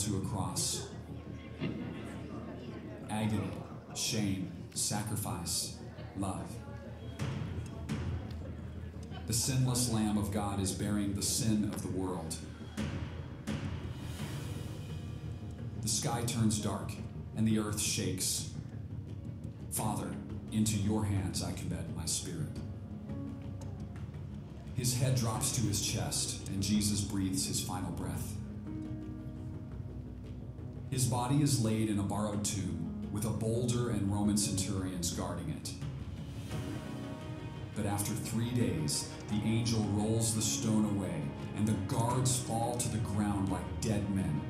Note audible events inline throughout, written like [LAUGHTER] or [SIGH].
to a cross. Agony, shame, sacrifice, love. The sinless Lamb of God is bearing the sin of the world. The sky turns dark and the earth shakes. Father, into your hands I commit my spirit. His head drops to his chest, and Jesus breathes his final breath. His body is laid in a borrowed tomb with a boulder and Roman centurions guarding it. But after three days, the angel rolls the stone away, and the guards fall to the ground like dead men.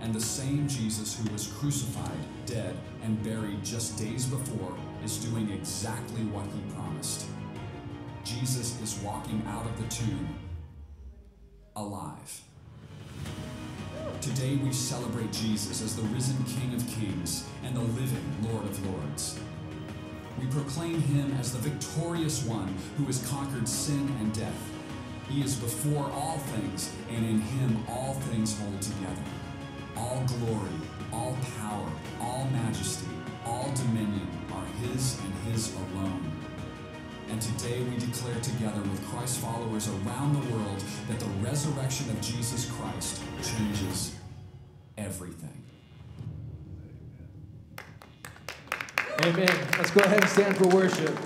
And the same Jesus who was crucified, dead, and buried just days before is doing exactly what he promised. Jesus is walking out of the tomb alive. Today we celebrate Jesus as the risen King of Kings and the living Lord of Lords. We proclaim him as the victorious one who has conquered sin and death. He is before all things, and in him all things hold together. All glory, all power, all majesty, all dominion are his and his alone. And today we declare together with Christ's followers around the world that the resurrection of Jesus Christ changes everything. Amen. Let's go ahead and stand for worship.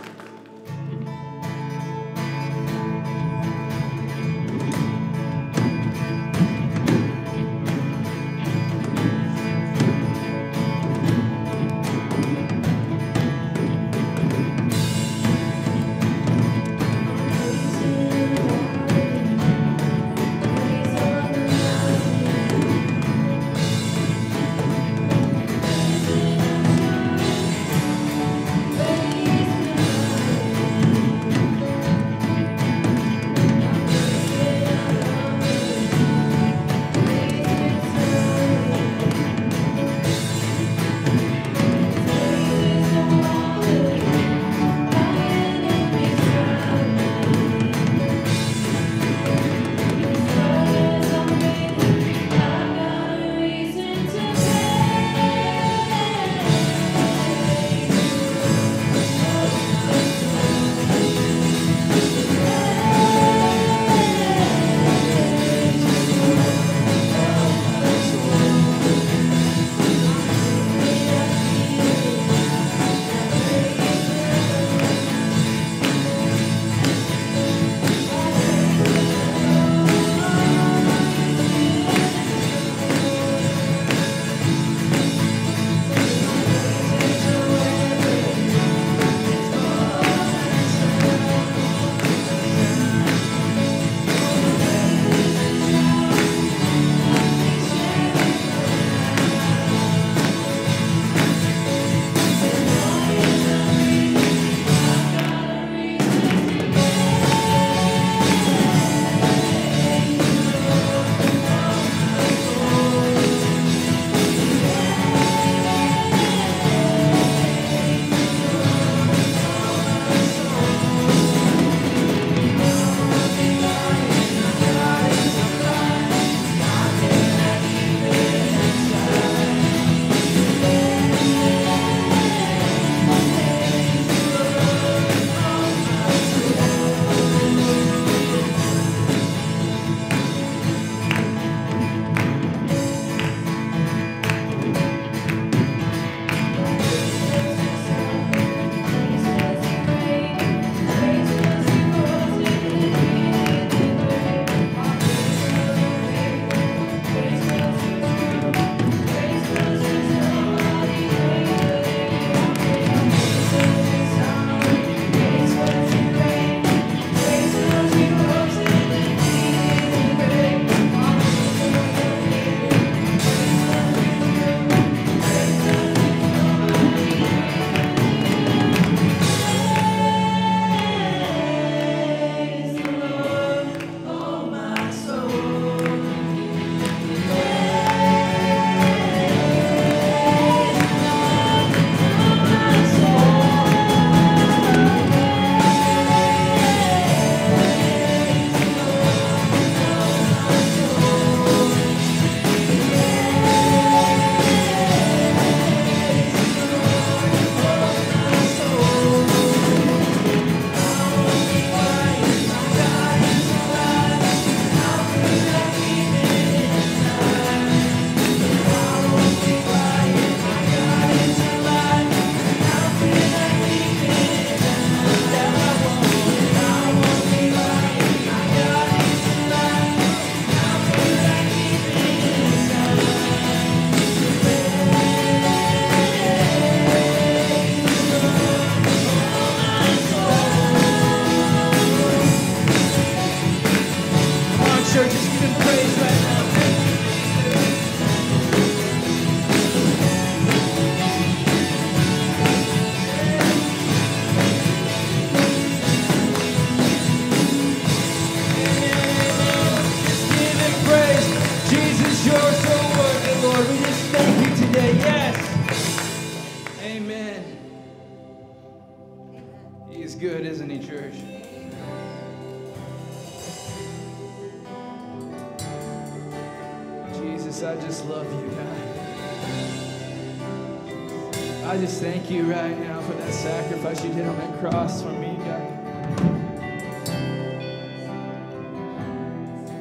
I just thank you right now for that sacrifice you did on that cross for me, God.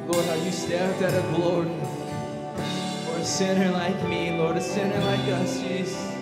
Lord, how you stepped out of glory for a sinner like me, Lord, a sinner like us, Jesus.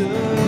Is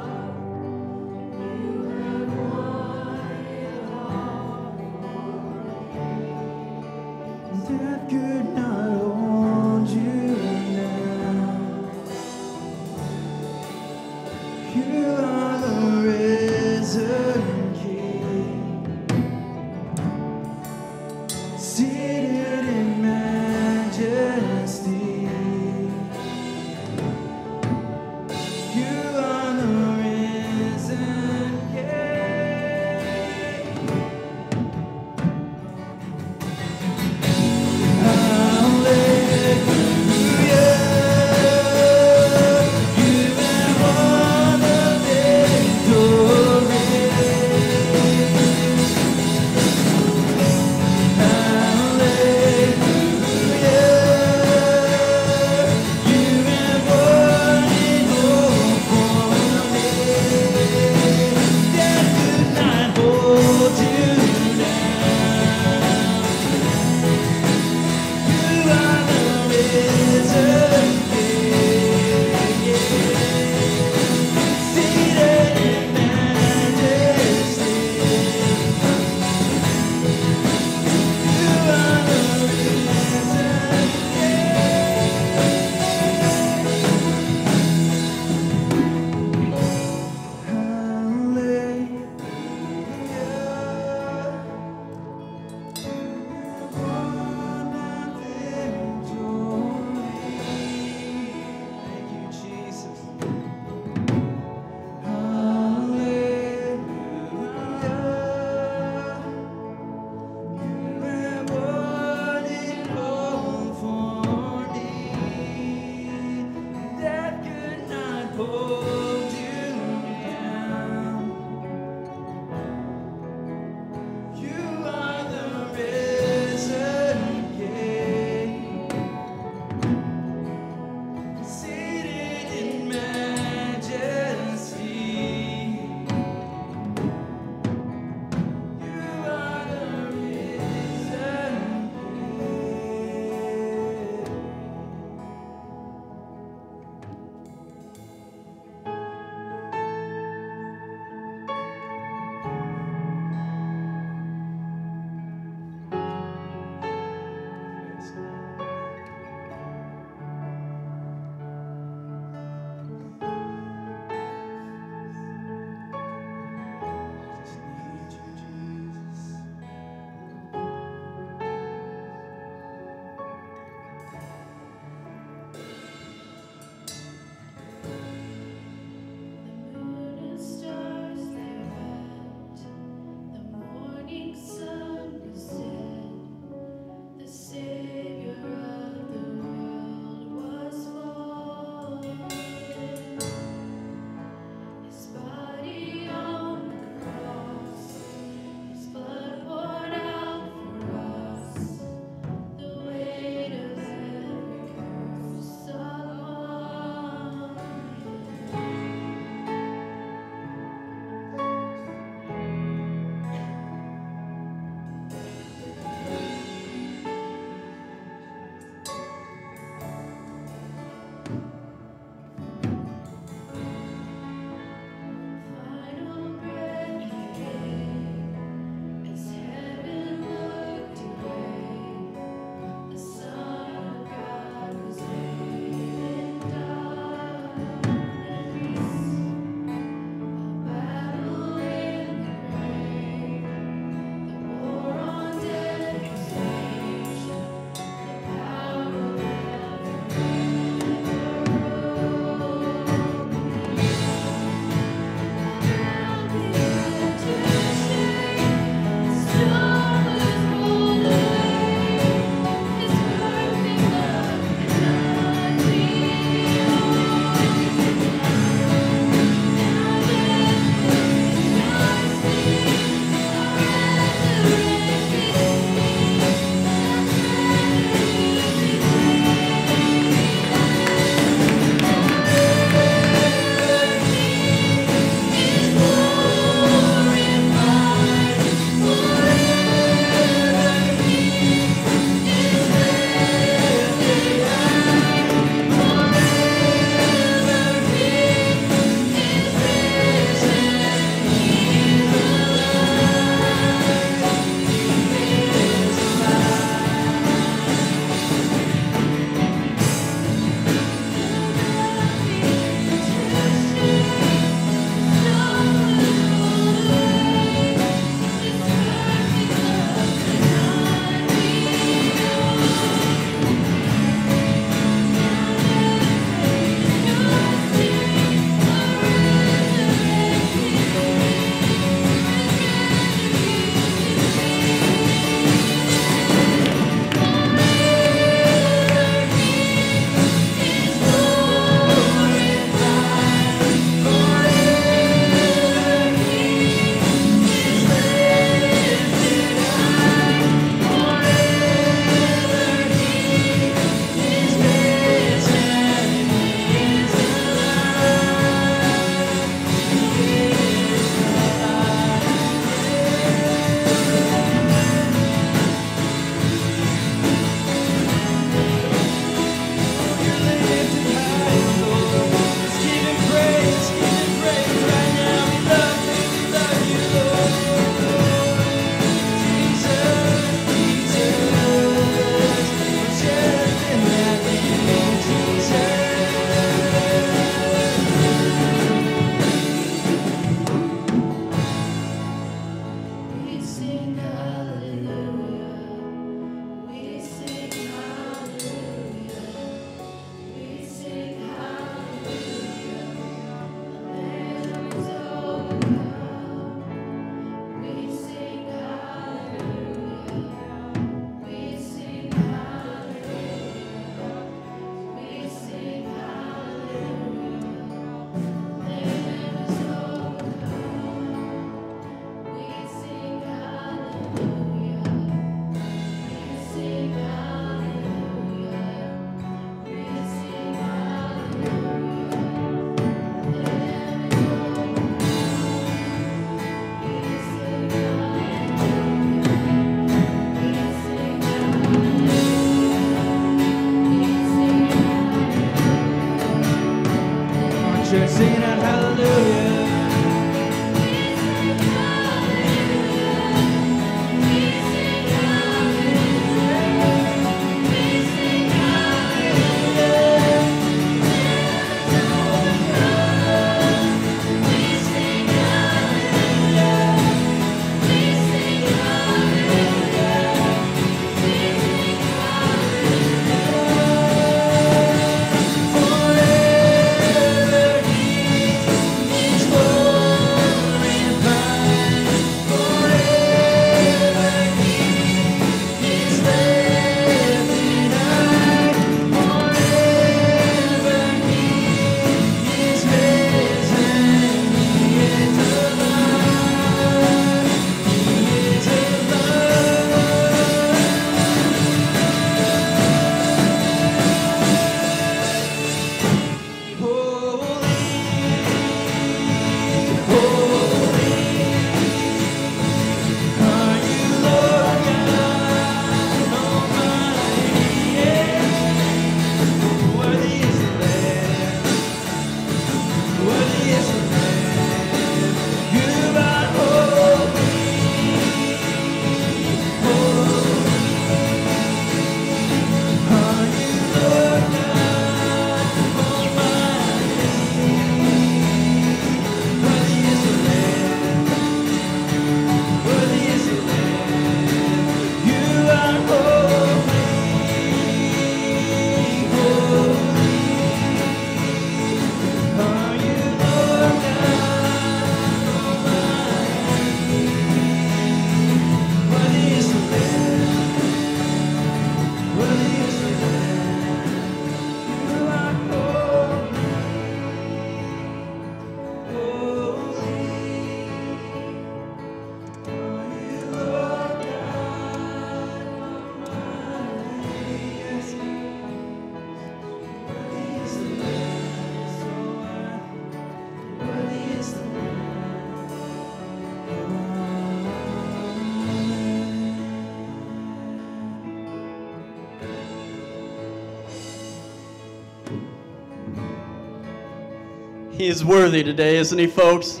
is worthy today, isn't he, folks?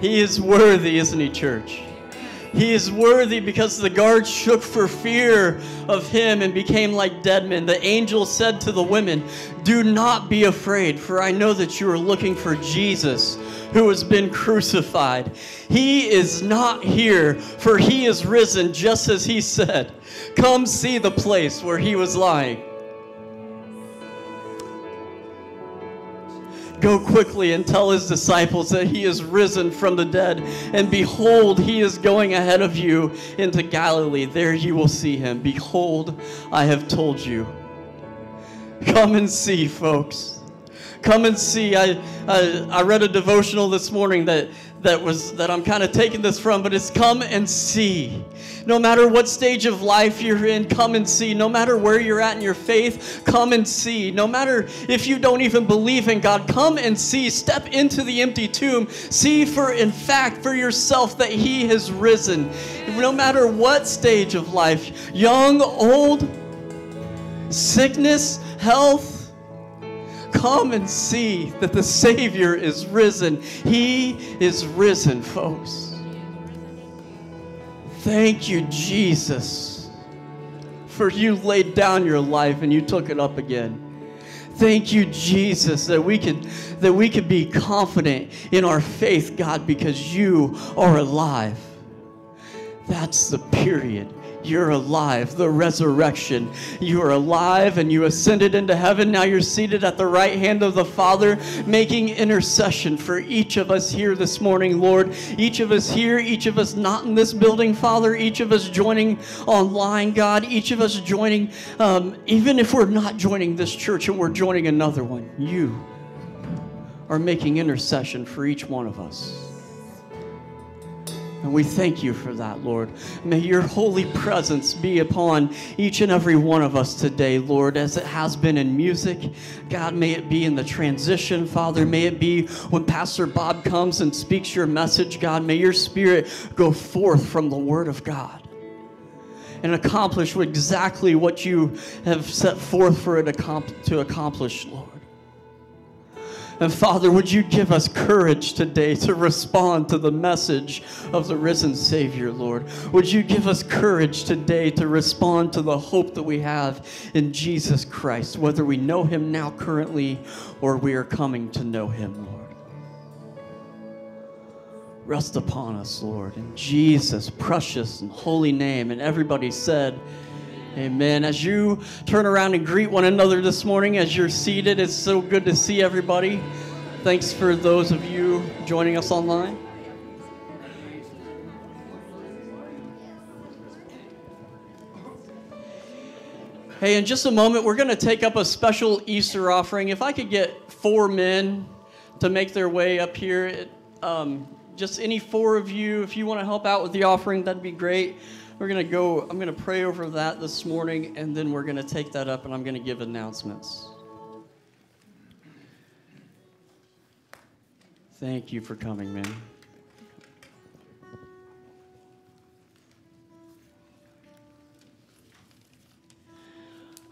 He is worthy, isn't he, church? He is worthy because the guards shook for fear of him and became like dead men. The angel said to the women, Do not be afraid, for I know that you are looking for Jesus who has been crucified. He is not here, for he is risen, just as he said. Come see the place where he was lying. Go quickly and tell his disciples that he is risen from the dead. And behold, he is going ahead of you into Galilee. There you will see him. Behold, I have told you. Come and see, folks. Come and see. I, I, I read a devotional this morning that that was that I'm kind of taking this from, but it's come and see. No matter what stage of life you're in, come and see. No matter where you're at in your faith, come and see. No matter if you don't even believe in God, come and see. Step into the empty tomb. See for in fact for yourself that he has risen. No matter what stage of life, young, old, sickness, health, Come and see that the Savior is risen. He is risen, folks. Thank you, Jesus, for you laid down your life and you took it up again. Thank you, Jesus, that we could that we could be confident in our faith, God, because you are alive. That's the period you're alive, the resurrection. You are alive and you ascended into heaven. Now you're seated at the right hand of the Father, making intercession for each of us here this morning, Lord. Each of us here, each of us not in this building, Father, each of us joining online, God, each of us joining, um, even if we're not joining this church and we're joining another one, you are making intercession for each one of us. And we thank you for that, Lord. May your holy presence be upon each and every one of us today, Lord, as it has been in music. God, may it be in the transition, Father. May it be when Pastor Bob comes and speaks your message, God. May your spirit go forth from the Word of God and accomplish exactly what you have set forth for it to accomplish, Lord. And Father, would you give us courage today to respond to the message of the risen Savior, Lord? Would you give us courage today to respond to the hope that we have in Jesus Christ, whether we know him now currently or we are coming to know him, Lord? Rest upon us, Lord, in Jesus' precious and holy name. And everybody said, Amen. As you turn around and greet one another this morning as you're seated, it's so good to see everybody. Thanks for those of you joining us online. Hey, in just a moment, we're going to take up a special Easter offering. If I could get four men to make their way up here, it, um, just any four of you, if you want to help out with the offering, that'd be great. We're going to go, I'm going to pray over that this morning, and then we're going to take that up and I'm going to give announcements. Thank you for coming, man.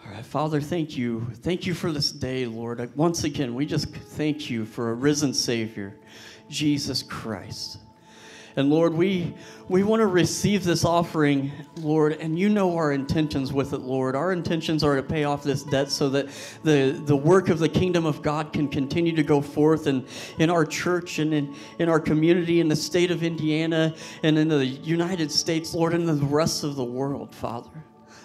All right, Father, thank you. Thank you for this day, Lord. Once again, we just thank you for a risen Savior, Jesus Christ. And Lord, we, we want to receive this offering, Lord, and you know our intentions with it, Lord. Our intentions are to pay off this debt so that the, the work of the kingdom of God can continue to go forth in, in our church and in, in our community, in the state of Indiana, and in the United States, Lord, and the rest of the world, Father.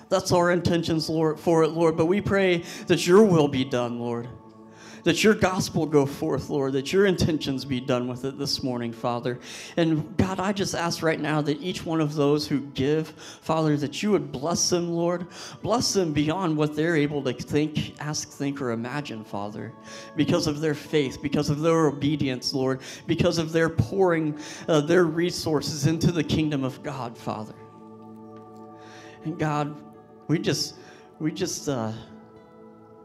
That's our intentions, Lord, for it, Lord. But we pray that your will be done, Lord that your gospel go forth, Lord, that your intentions be done with it this morning, Father. And God, I just ask right now that each one of those who give, Father, that you would bless them, Lord. Bless them beyond what they're able to think, ask, think, or imagine, Father, because of their faith, because of their obedience, Lord, because of their pouring uh, their resources into the kingdom of God, Father. And God, we just, we just, uh,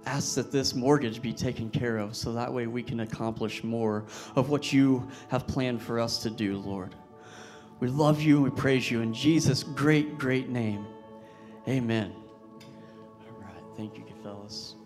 ask that this mortgage be taken care of so that way we can accomplish more of what you have planned for us to do, Lord. We love you and we praise you in Jesus' great, great name. Amen. All right. Thank you, fellas.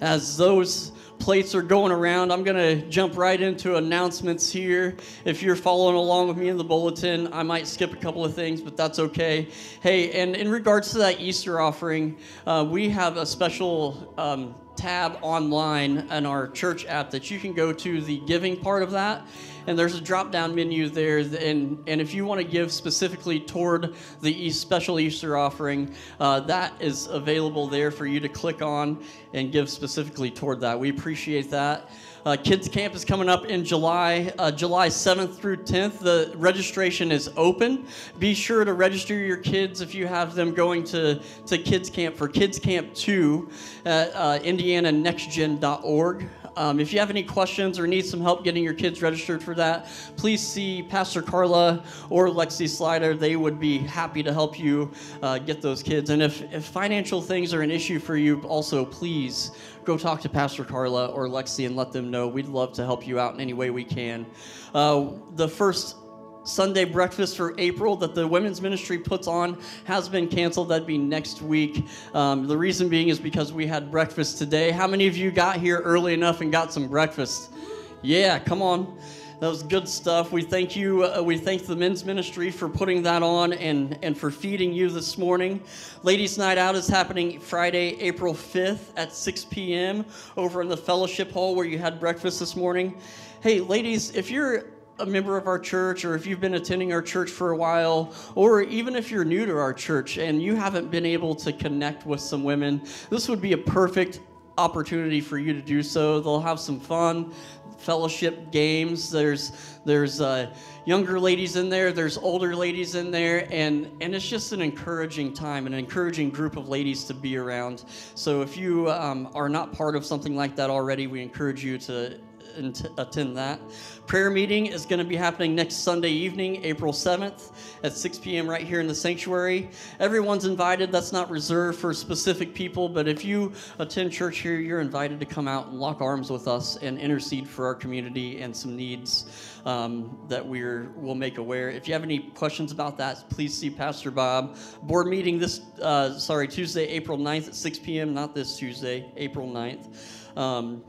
As those plates are going around, I'm going to jump right into announcements here. If you're following along with me in the bulletin, I might skip a couple of things, but that's okay. Hey, and in regards to that Easter offering, uh, we have a special um, tab online in our church app that you can go to the giving part of that. And there's a drop down menu there. And, and if you want to give specifically toward the special easter offering uh, that is available there for you to click on and give specifically toward that. We appreciate that uh, kids camp is coming up in july uh, july 7th through 10th the registration is open be sure to register your kids if you have them going to, to kids camp for kids camp 2 at uh, indiananextgen.org um, if you have any questions or need some help getting your kids registered for that, please see Pastor Carla or Lexi Slider. They would be happy to help you uh, get those kids. And if, if financial things are an issue for you, also please go talk to Pastor Carla or Lexi and let them know. We'd love to help you out in any way we can. Uh, the first Sunday breakfast for April that the women's ministry puts on has been canceled. That'd be next week. Um, the reason being is because we had breakfast today. How many of you got here early enough and got some breakfast? Yeah, come on. That was good stuff. We thank you. Uh, we thank the men's ministry for putting that on and, and for feeding you this morning. Ladies' Night Out is happening Friday, April 5th at 6 p.m. over in the fellowship hall where you had breakfast this morning. Hey, ladies, if you're a member of our church or if you've been attending our church for a while or even if you're new to our church and you haven't been able to connect with some women this would be a perfect opportunity for you to do so they'll have some fun fellowship games. There's there's uh, younger ladies in there there's older ladies in there and and it's just an encouraging time an encouraging group of ladies to be around. So if you um, are not part of something like that already we encourage you to attend that. Prayer meeting is going to be happening next Sunday evening, April 7th at 6 p.m. right here in the sanctuary. Everyone's invited. That's not reserved for specific people, but if you attend church here, you're invited to come out and lock arms with us and intercede for our community and some needs um, that we're, we'll make aware. If you have any questions about that, please see Pastor Bob. Board meeting this, uh, sorry, Tuesday, April 9th at 6 p.m., not this Tuesday, April 9th. Um,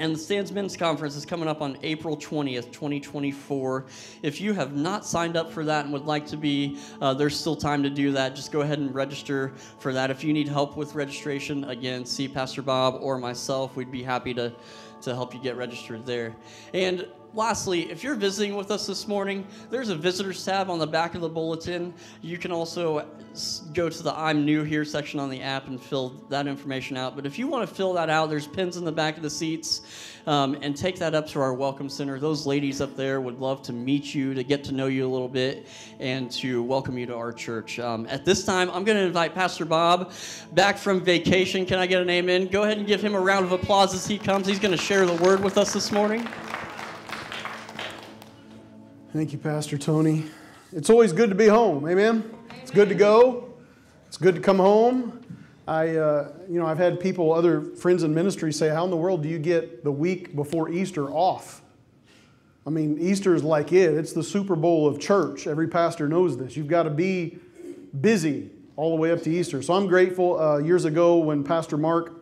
and the Stands Men's Conference is coming up on April 20th, 2024. If you have not signed up for that and would like to be, uh, there's still time to do that. Just go ahead and register for that. If you need help with registration, again, see Pastor Bob or myself. We'd be happy to, to help you get registered there. And lastly, if you're visiting with us this morning, there's a visitors tab on the back of the bulletin. You can also go to the I'm new here section on the app and fill that information out. But if you want to fill that out, there's pins in the back of the seats um, and take that up to our welcome center. Those ladies up there would love to meet you, to get to know you a little bit, and to welcome you to our church. Um, at this time, I'm going to invite Pastor Bob back from vacation. Can I get an amen? Go ahead and give him a round of applause as he comes. He's going to share the word with us this morning. Thank you, Pastor Tony. It's always good to be home. Amen. Amen. It's good to go. It's good to come home. I, uh, you know, I've had people, other friends in ministry, say, "How in the world do you get the week before Easter off?" I mean, Easter is like it. It's the Super Bowl of church. Every pastor knows this. You've got to be busy all the way up to Easter. So I'm grateful. Uh, years ago, when Pastor Mark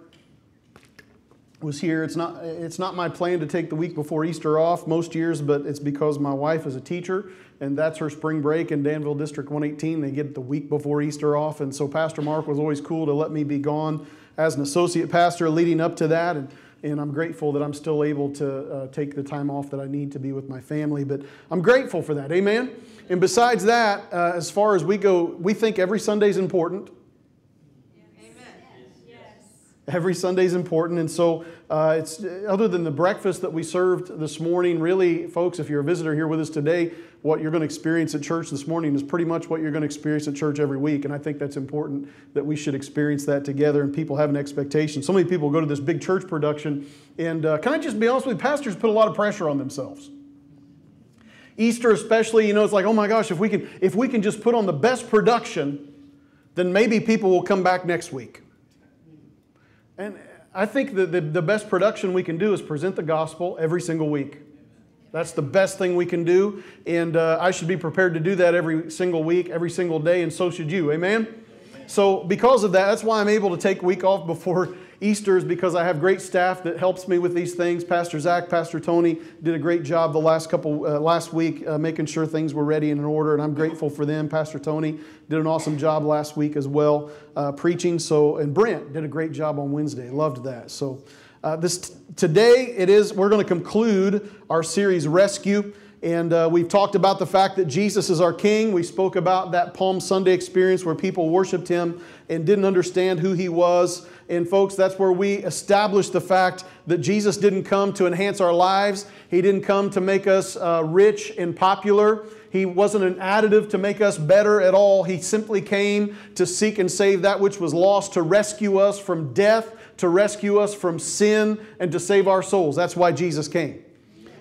was here. It's not, it's not my plan to take the week before Easter off most years, but it's because my wife is a teacher and that's her spring break in Danville District 118. They get the week before Easter off. And so Pastor Mark was always cool to let me be gone as an associate pastor leading up to that. And, and I'm grateful that I'm still able to uh, take the time off that I need to be with my family. But I'm grateful for that. Amen. And besides that, uh, as far as we go, we think every Sunday is important. Every Sunday is important. And so, uh, it's other than the breakfast that we served this morning, really, folks, if you're a visitor here with us today, what you're going to experience at church this morning is pretty much what you're going to experience at church every week. And I think that's important that we should experience that together and people have an expectation. So many people go to this big church production, and uh, can I just be honest with you? Pastors put a lot of pressure on themselves. Easter, especially, you know, it's like, oh my gosh, if we can, if we can just put on the best production, then maybe people will come back next week. And I think that the, the best production we can do is present the gospel every single week. That's the best thing we can do. And uh, I should be prepared to do that every single week, every single day, and so should you. Amen? Amen? So, because of that, that's why I'm able to take a week off before Easter, is because I have great staff that helps me with these things. Pastor Zach, Pastor Tony did a great job the last couple, uh, last week, uh, making sure things were ready and in order, and I'm grateful for them. Pastor Tony did an awesome job last week as well, uh, preaching. So, and Brent did a great job on Wednesday. Loved that. So, uh, this t- today it is. We're going to conclude our series Rescue. And uh, we've talked about the fact that Jesus is our King. We spoke about that Palm Sunday experience where people worshiped Him and didn't understand who He was. And, folks, that's where we established the fact that Jesus didn't come to enhance our lives, He didn't come to make us uh, rich and popular. He wasn't an additive to make us better at all. He simply came to seek and save that which was lost, to rescue us from death, to rescue us from sin, and to save our souls. That's why Jesus came.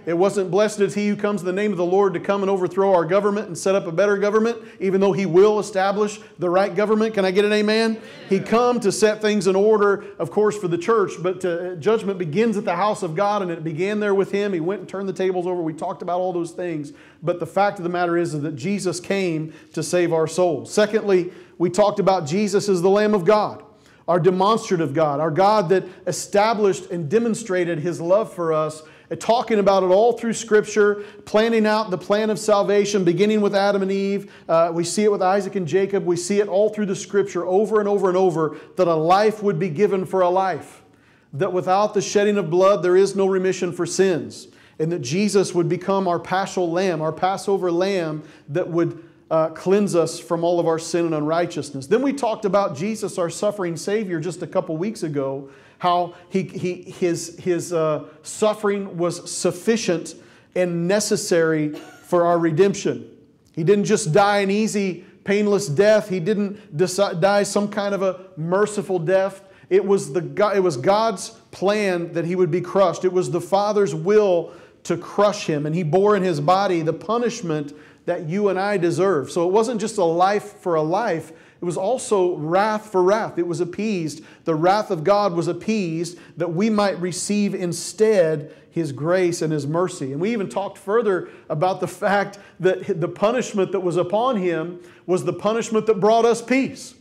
It wasn't blessed is he who comes in the name of the Lord to come and overthrow our government and set up a better government, even though he will establish the right government. Can I get an amen? He come to set things in order, of course, for the church, but to, judgment begins at the house of God, and it began there with him. He went and turned the tables over. We talked about all those things. But the fact of the matter is, is that Jesus came to save our souls. Secondly, we talked about Jesus as the Lamb of God our demonstrative God, our God that established and demonstrated his love for us talking about it all through Scripture, planning out the plan of salvation, beginning with Adam and Eve. Uh, we see it with Isaac and Jacob. We see it all through the Scripture over and over and over that a life would be given for a life. That without the shedding of blood, there is no remission for sins. And that Jesus would become our paschal lamb, our Passover lamb that would uh, cleanse us from all of our sin and unrighteousness. Then we talked about Jesus, our suffering Savior, just a couple weeks ago, how he, he, his, his uh, suffering was sufficient and necessary for our redemption. He didn't just die an easy, painless death, he didn't die some kind of a merciful death. It was, the, it was God's plan that he would be crushed. It was the Father's will to crush him, and he bore in his body the punishment that you and I deserve. So it wasn't just a life for a life, it was also wrath for wrath. It was appeased. The wrath of God was appeased that we might receive instead His grace and His mercy. And we even talked further about the fact that the punishment that was upon Him was the punishment that brought us peace.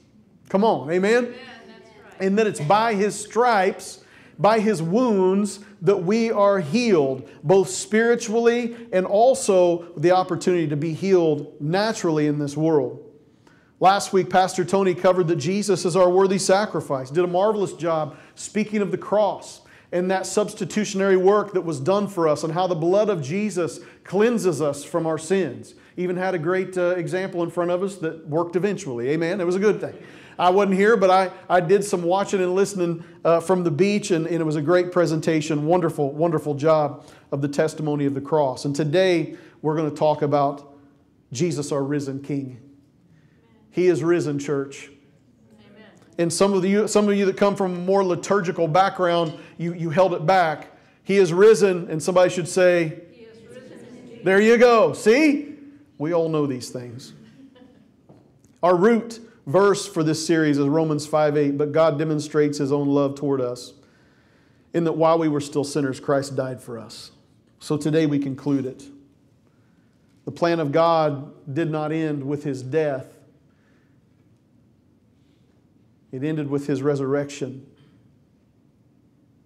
Come on, amen? amen right. And that it's by His stripes, by His wounds, that we are healed, both spiritually and also the opportunity to be healed naturally in this world. Last week, Pastor Tony covered that Jesus is our worthy sacrifice, did a marvelous job speaking of the cross and that substitutionary work that was done for us and how the blood of Jesus cleanses us from our sins. Even had a great uh, example in front of us that worked eventually. Amen. It was a good thing. I wasn't here, but I, I did some watching and listening uh, from the beach, and, and it was a great presentation. Wonderful, wonderful job of the testimony of the cross. And today, we're going to talk about Jesus, our risen King. He is risen, church. Amen. And some of, you, some of you that come from a more liturgical background, you, you held it back. He is risen, and somebody should say, There you go. See? We all know these things. Our root verse for this series is Romans 5 8. But God demonstrates his own love toward us in that while we were still sinners, Christ died for us. So today we conclude it. The plan of God did not end with his death, it ended with his resurrection.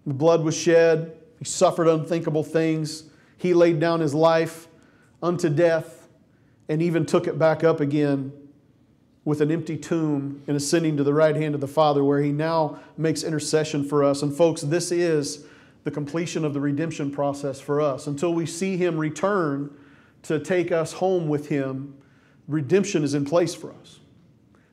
The blood was shed. He suffered unthinkable things. He laid down his life unto death and even took it back up again with an empty tomb and ascending to the right hand of the Father, where he now makes intercession for us. And, folks, this is the completion of the redemption process for us. Until we see him return to take us home with him, redemption is in place for us.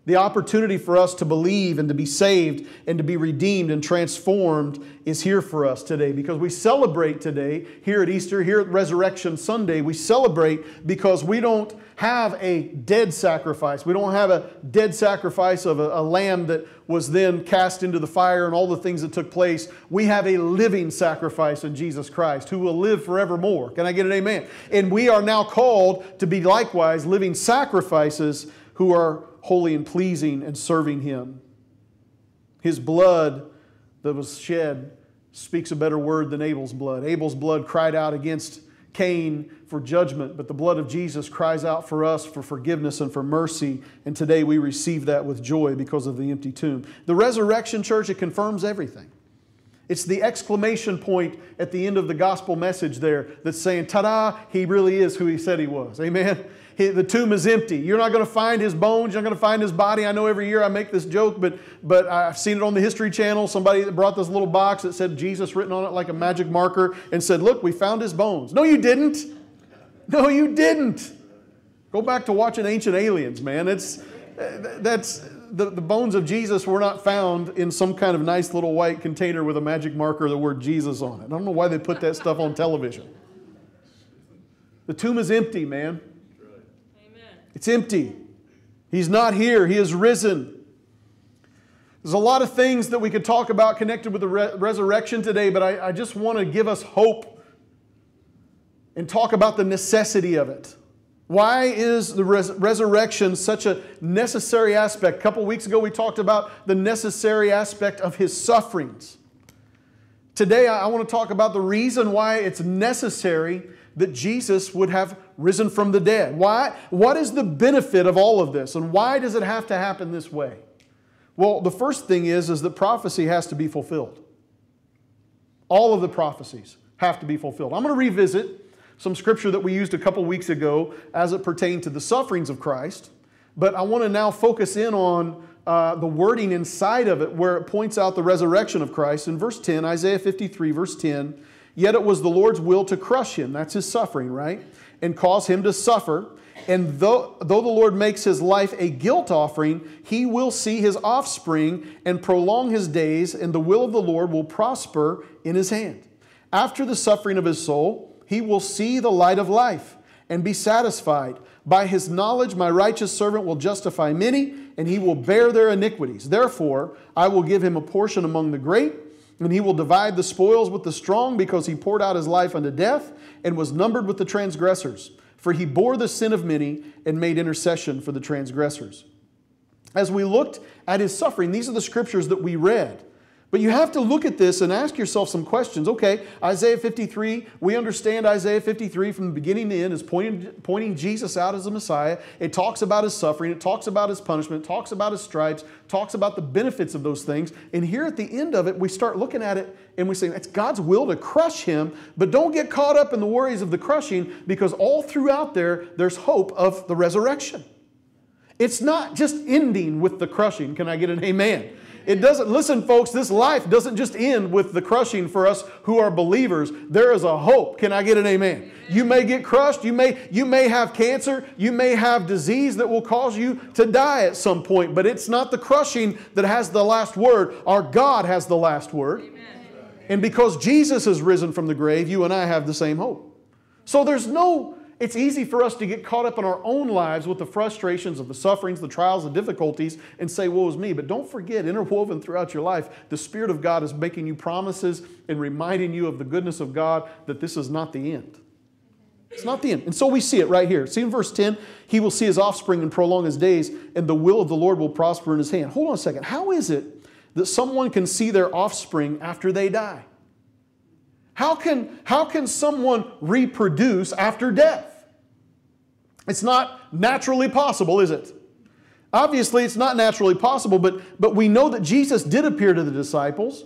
The opportunity for us to believe and to be saved and to be redeemed and transformed is here for us today because we celebrate today here at Easter, here at Resurrection Sunday. We celebrate because we don't have a dead sacrifice. We don't have a dead sacrifice of a, a lamb that was then cast into the fire and all the things that took place. We have a living sacrifice in Jesus Christ who will live forevermore. Can I get an amen? And we are now called to be likewise living sacrifices who are holy and pleasing and serving Him. His blood that was shed speaks a better word than Abel's blood. Abel's blood cried out against Cain for judgment, but the blood of Jesus cries out for us for forgiveness and for mercy. And today we receive that with joy because of the empty tomb. The resurrection, church, it confirms everything. It's the exclamation point at the end of the gospel message there that's saying, ta da, he really is who he said he was. Amen. He, the tomb is empty. You're not going to find his bones. You're not going to find his body. I know every year I make this joke, but, but I've seen it on the History Channel. Somebody brought this little box that said Jesus written on it like a magic marker and said, Look, we found his bones. No, you didn't. No, you didn't. Go back to watching Ancient Aliens, man. It's, that's, the, the bones of Jesus were not found in some kind of nice little white container with a magic marker, the word Jesus on it. I don't know why they put that stuff on television. The tomb is empty, man. It's empty. He's not here. He is risen. There's a lot of things that we could talk about connected with the re- resurrection today, but I, I just want to give us hope and talk about the necessity of it. Why is the res- resurrection such a necessary aspect? A couple weeks ago, we talked about the necessary aspect of his sufferings. Today, I want to talk about the reason why it's necessary that Jesus would have risen from the dead. Why? What is the benefit of all of this, and why does it have to happen this way? Well, the first thing is, is that prophecy has to be fulfilled. All of the prophecies have to be fulfilled. I'm going to revisit some scripture that we used a couple weeks ago as it pertained to the sufferings of Christ. But I want to now focus in on uh, the wording inside of it where it points out the resurrection of Christ. In verse 10, Isaiah 53, verse 10, yet it was the Lord's will to crush him, that's his suffering, right? And cause him to suffer. And though, though the Lord makes his life a guilt offering, he will see his offspring and prolong his days, and the will of the Lord will prosper in his hand. After the suffering of his soul, he will see the light of life and be satisfied. By his knowledge, my righteous servant will justify many, and he will bear their iniquities. Therefore, I will give him a portion among the great, and he will divide the spoils with the strong, because he poured out his life unto death and was numbered with the transgressors. For he bore the sin of many and made intercession for the transgressors. As we looked at his suffering, these are the scriptures that we read. But you have to look at this and ask yourself some questions. Okay, Isaiah 53, we understand Isaiah 53 from the beginning to end is pointing, pointing Jesus out as a Messiah. It talks about his suffering, it talks about his punishment, it talks about his stripes, talks about the benefits of those things. And here at the end of it, we start looking at it and we say, it's God's will to crush him, but don't get caught up in the worries of the crushing because all throughout there, there's hope of the resurrection. It's not just ending with the crushing. Can I get an amen? It doesn't, listen, folks, this life doesn't just end with the crushing for us who are believers. There is a hope. Can I get an amen? You may get crushed. You may, you may have cancer. You may have disease that will cause you to die at some point, but it's not the crushing that has the last word. Our God has the last word. Amen. And because Jesus has risen from the grave, you and I have the same hope. So there's no it's easy for us to get caught up in our own lives with the frustrations of the sufferings, the trials, the difficulties, and say, Woe is me. But don't forget, interwoven throughout your life, the Spirit of God is making you promises and reminding you of the goodness of God that this is not the end. It's not the end. And so we see it right here. See in verse 10, he will see his offspring and prolong his days, and the will of the Lord will prosper in his hand. Hold on a second. How is it that someone can see their offspring after they die? How can, how can someone reproduce after death? It's not naturally possible, is it? Obviously, it's not naturally possible, but, but we know that Jesus did appear to the disciples,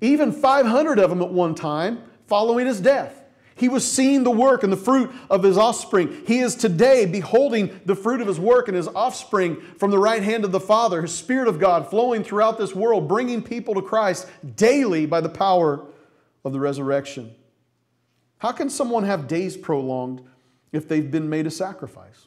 even 500 of them at one time, following his death. He was seeing the work and the fruit of his offspring. He is today beholding the fruit of his work and his offspring from the right hand of the Father, his Spirit of God flowing throughout this world, bringing people to Christ daily by the power of the resurrection. How can someone have days prolonged if they've been made a sacrifice?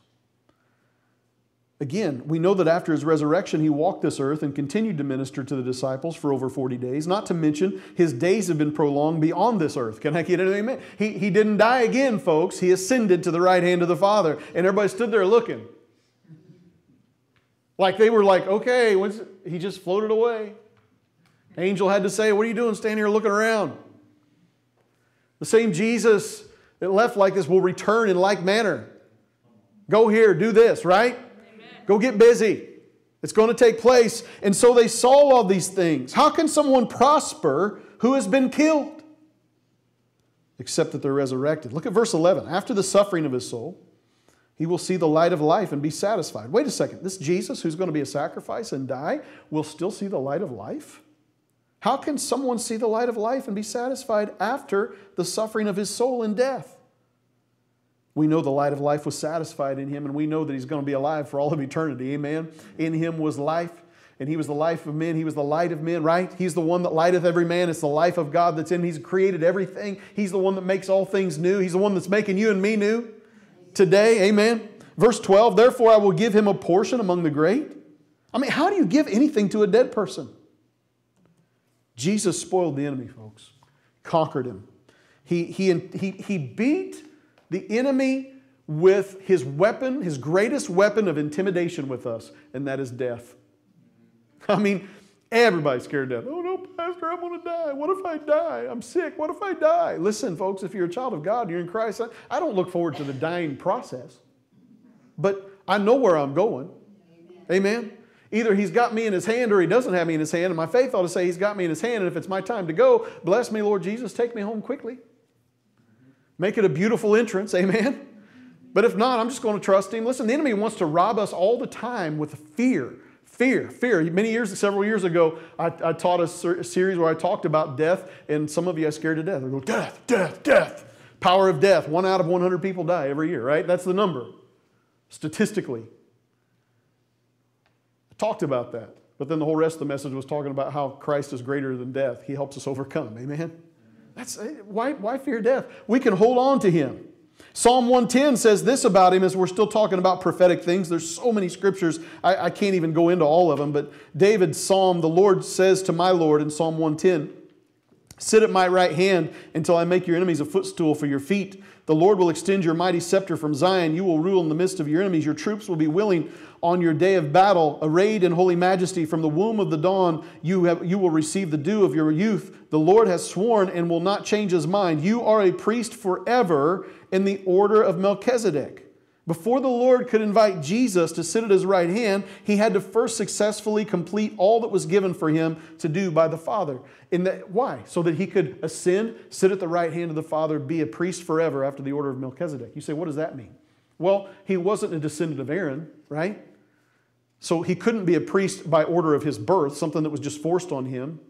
Again, we know that after his resurrection, he walked this earth and continued to minister to the disciples for over 40 days. Not to mention, his days have been prolonged beyond this earth. Can I get an amen? He, he didn't die again, folks. He ascended to the right hand of the Father. And everybody stood there looking. Like they were like, okay, he just floated away. Angel had to say, What are you doing standing here looking around? The same Jesus left like this will return in like manner. Go here, do this, right? Amen. Go get busy. It's going to take place. And so they saw all these things. How can someone prosper who has been killed? except that they're resurrected. Look at verse 11. After the suffering of his soul, he will see the light of life and be satisfied. Wait a second. This Jesus, who's going to be a sacrifice and die, will still see the light of life? How can someone see the light of life and be satisfied after the suffering of his soul in death? We know the light of life was satisfied in him, and we know that he's going to be alive for all of eternity. Amen. In him was life, and he was the life of men. He was the light of men, right? He's the one that lighteth every man. It's the life of God that's in him. He's created everything. He's the one that makes all things new. He's the one that's making you and me new today. Amen. Verse 12, therefore I will give him a portion among the great. I mean, how do you give anything to a dead person? Jesus spoiled the enemy, folks, conquered him. He, he, he, he beat the enemy with his weapon, his greatest weapon of intimidation with us, and that is death. I mean, everybody's scared of death. Oh no, Pastor, I'm going to die. What if I die? I'm sick. What if I die? Listen, folks, if you're a child of God, you're in Christ, I don't look forward to the dying process, but I know where I'm going. Amen. Either he's got me in his hand or he doesn't have me in his hand. And my faith ought to say he's got me in his hand. And if it's my time to go, bless me, Lord Jesus, take me home quickly. Make it a beautiful entrance. Amen. But if not, I'm just going to trust him. Listen, the enemy wants to rob us all the time with fear. Fear, fear. Many years, several years ago, I, I taught a, ser- a series where I talked about death, and some of you are scared to death. They go, death, death, death. Power of death. One out of 100 people die every year, right? That's the number, statistically talked about that. But then the whole rest of the message was talking about how Christ is greater than death. He helps us overcome. Amen? That's, eh, why, why fear death? We can hold on to him. Psalm 110 says this about him as we're still talking about prophetic things. There's so many scriptures, I, I can't even go into all of them. But David's psalm, the Lord says to my Lord in Psalm 110, Sit at my right hand until I make your enemies a footstool for your feet. The Lord will extend your mighty scepter from Zion. You will rule in the midst of your enemies. Your troops will be willing on your day of battle, arrayed in holy majesty. From the womb of the dawn, you, have, you will receive the dew of your youth. The Lord has sworn and will not change his mind. You are a priest forever in the order of Melchizedek. Before the Lord could invite Jesus to sit at his right hand, he had to first successfully complete all that was given for him to do by the Father. In that, why? So that he could ascend, sit at the right hand of the Father, be a priest forever after the order of Melchizedek. You say, what does that mean? Well, he wasn't a descendant of Aaron, right? So he couldn't be a priest by order of his birth, something that was just forced on him.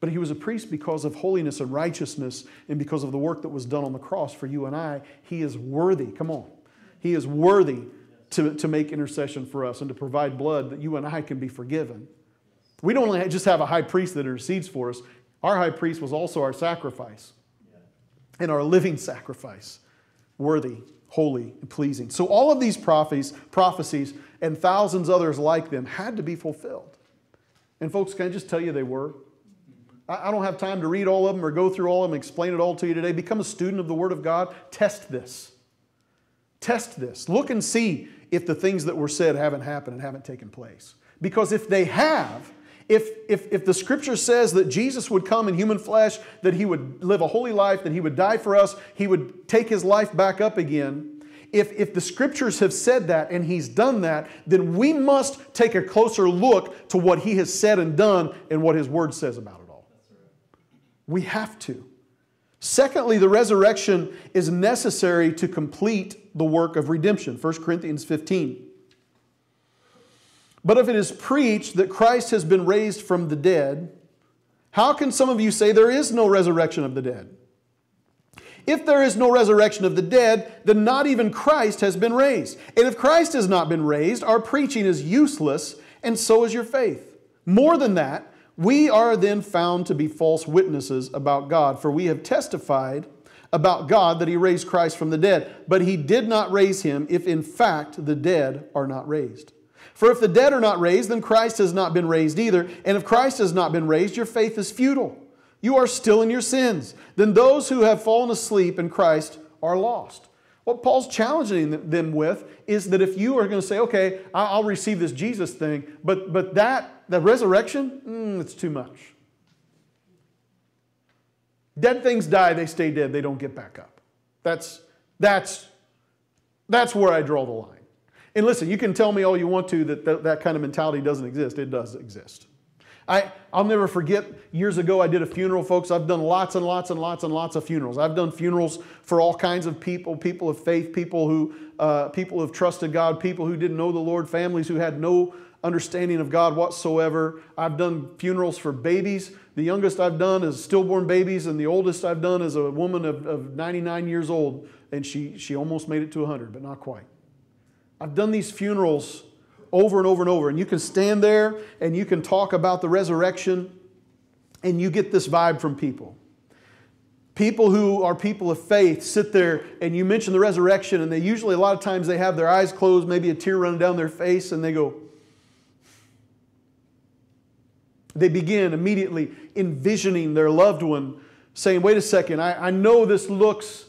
But he was a priest because of holiness and righteousness and because of the work that was done on the cross for you and I. He is worthy. Come on. He is worthy to, to make intercession for us and to provide blood that you and I can be forgiven. We don't only just have a high priest that intercedes for us, our high priest was also our sacrifice and our living sacrifice, worthy, holy, and pleasing. So all of these prophecies, prophecies and thousands others like them had to be fulfilled. And folks, can I just tell you they were? I don't have time to read all of them or go through all of them and explain it all to you today. Become a student of the Word of God. Test this. Test this. Look and see if the things that were said haven't happened and haven't taken place. Because if they have, if, if, if the scripture says that Jesus would come in human flesh, that he would live a holy life, that he would die for us, he would take his life back up again, if, if the scriptures have said that and he's done that, then we must take a closer look to what he has said and done and what his word says about it all. We have to. Secondly, the resurrection is necessary to complete the work of redemption. 1 Corinthians 15. But if it is preached that Christ has been raised from the dead, how can some of you say there is no resurrection of the dead? If there is no resurrection of the dead, then not even Christ has been raised. And if Christ has not been raised, our preaching is useless, and so is your faith. More than that, we are then found to be false witnesses about God, for we have testified about God that He raised Christ from the dead. But He did not raise Him if in fact the dead are not raised. For if the dead are not raised, then Christ has not been raised either. And if Christ has not been raised, your faith is futile. You are still in your sins. Then those who have fallen asleep in Christ are lost. What Paul's challenging them with is that if you are going to say, okay, I'll receive this Jesus thing, but, but that the resurrection, mm, it's too much. Dead things die, they stay dead, they don't get back up. That's, that's, that's where I draw the line. And listen, you can tell me all you want to that th- that kind of mentality doesn't exist. It does exist. I, I'll never forget years ago, I did a funeral, folks. I've done lots and lots and lots and lots of funerals. I've done funerals for all kinds of people people of faith, people who, uh, people who have trusted God, people who didn't know the Lord, families who had no understanding of God whatsoever. I've done funerals for babies. The youngest I've done is stillborn babies, and the oldest I've done is a woman of, of 99 years old, and she, she almost made it to 100, but not quite. I've done these funerals over and over and over. And you can stand there and you can talk about the resurrection, and you get this vibe from people. People who are people of faith sit there and you mention the resurrection, and they usually, a lot of times, they have their eyes closed, maybe a tear running down their face, and they go, they begin immediately envisioning their loved one saying, Wait a second, I, I know this looks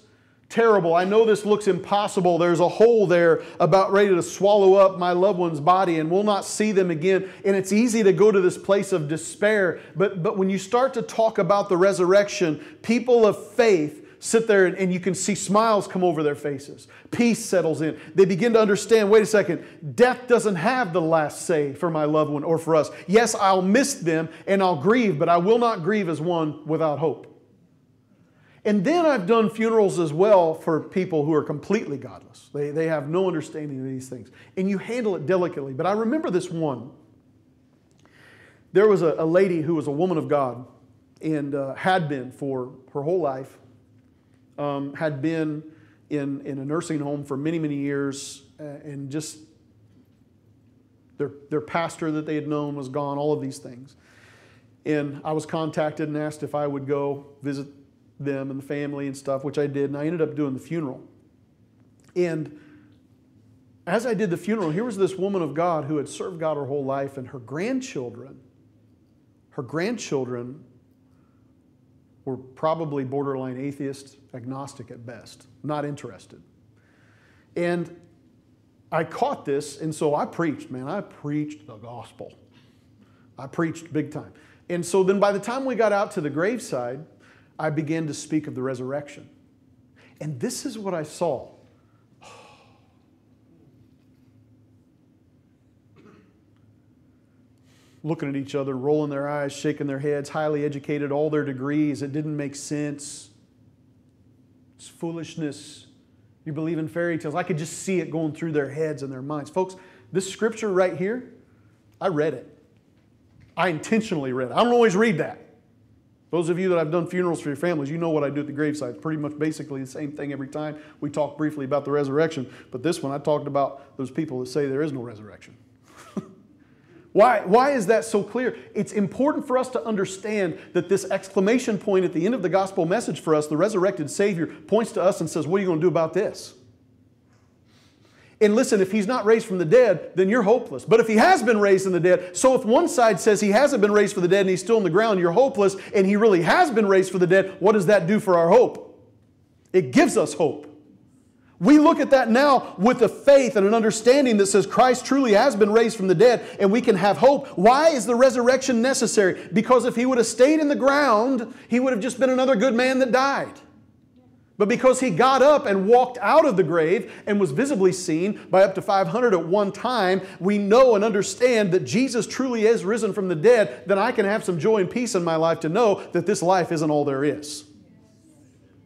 terrible. I know this looks impossible. There's a hole there about ready to swallow up my loved one's body, and we'll not see them again. And it's easy to go to this place of despair. But, but when you start to talk about the resurrection, people of faith sit there and, and you can see smiles come over their faces. Peace settles in. They begin to understand wait a second, death doesn't have the last say for my loved one or for us. Yes, I'll miss them and I'll grieve, but I will not grieve as one without hope. And then I've done funerals as well for people who are completely godless. They, they have no understanding of these things. And you handle it delicately. But I remember this one. There was a, a lady who was a woman of God and uh, had been for her whole life, um, had been in, in a nursing home for many, many years, uh, and just their, their pastor that they had known was gone, all of these things. And I was contacted and asked if I would go visit them and the family and stuff, which I did, and I ended up doing the funeral. And as I did the funeral, here was this woman of God who had served God her whole life, and her grandchildren, her grandchildren were probably borderline atheist, agnostic at best, not interested. And I caught this, and so I preached, man. I preached the gospel. I preached big time. And so then by the time we got out to the graveside, I began to speak of the resurrection. And this is what I saw. [SIGHS] Looking at each other, rolling their eyes, shaking their heads, highly educated, all their degrees. It didn't make sense. Foolishness. You believe in fairy tales. I could just see it going through their heads and their minds. Folks, this scripture right here, I read it. I intentionally read it. I don't always read that. Those of you that have done funerals for your families, you know what I do at the graveside. It's pretty much basically the same thing every time. We talk briefly about the resurrection, but this one I talked about those people that say there is no resurrection. Why, why is that so clear? It's important for us to understand that this exclamation point at the end of the gospel message for us, the resurrected Savior, points to us and says, What are you going to do about this? And listen, if he's not raised from the dead, then you're hopeless. But if he has been raised from the dead, so if one side says he hasn't been raised from the dead and he's still in the ground, you're hopeless, and he really has been raised from the dead, what does that do for our hope? It gives us hope. We look at that now with a faith and an understanding that says Christ truly has been raised from the dead and we can have hope. Why is the resurrection necessary? Because if he would have stayed in the ground, he would have just been another good man that died. But because he got up and walked out of the grave and was visibly seen by up to 500 at one time, we know and understand that Jesus truly is risen from the dead, then I can have some joy and peace in my life to know that this life isn't all there is.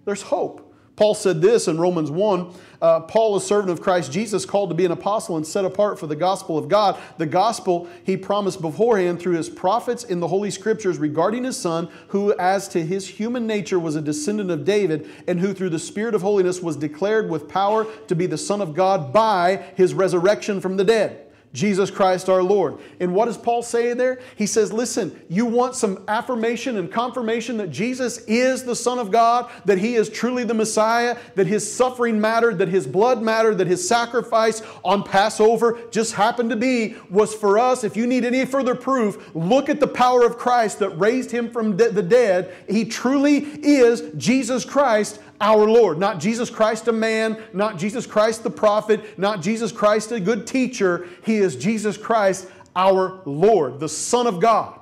There's hope. Paul said this in Romans 1 uh, Paul, a servant of Christ Jesus, called to be an apostle and set apart for the gospel of God. The gospel he promised beforehand through his prophets in the Holy Scriptures regarding his Son, who, as to his human nature, was a descendant of David, and who, through the Spirit of holiness, was declared with power to be the Son of God by his resurrection from the dead. Jesus Christ our Lord. And what does Paul say there? He says, Listen, you want some affirmation and confirmation that Jesus is the Son of God, that He is truly the Messiah, that His suffering mattered, that His blood mattered, that His sacrifice on Passover just happened to be, was for us. If you need any further proof, look at the power of Christ that raised Him from de- the dead. He truly is Jesus Christ, our Lord. Not Jesus Christ, a man, not Jesus Christ, the prophet, not Jesus Christ, a good teacher. He is Jesus Christ, our Lord, the Son of God.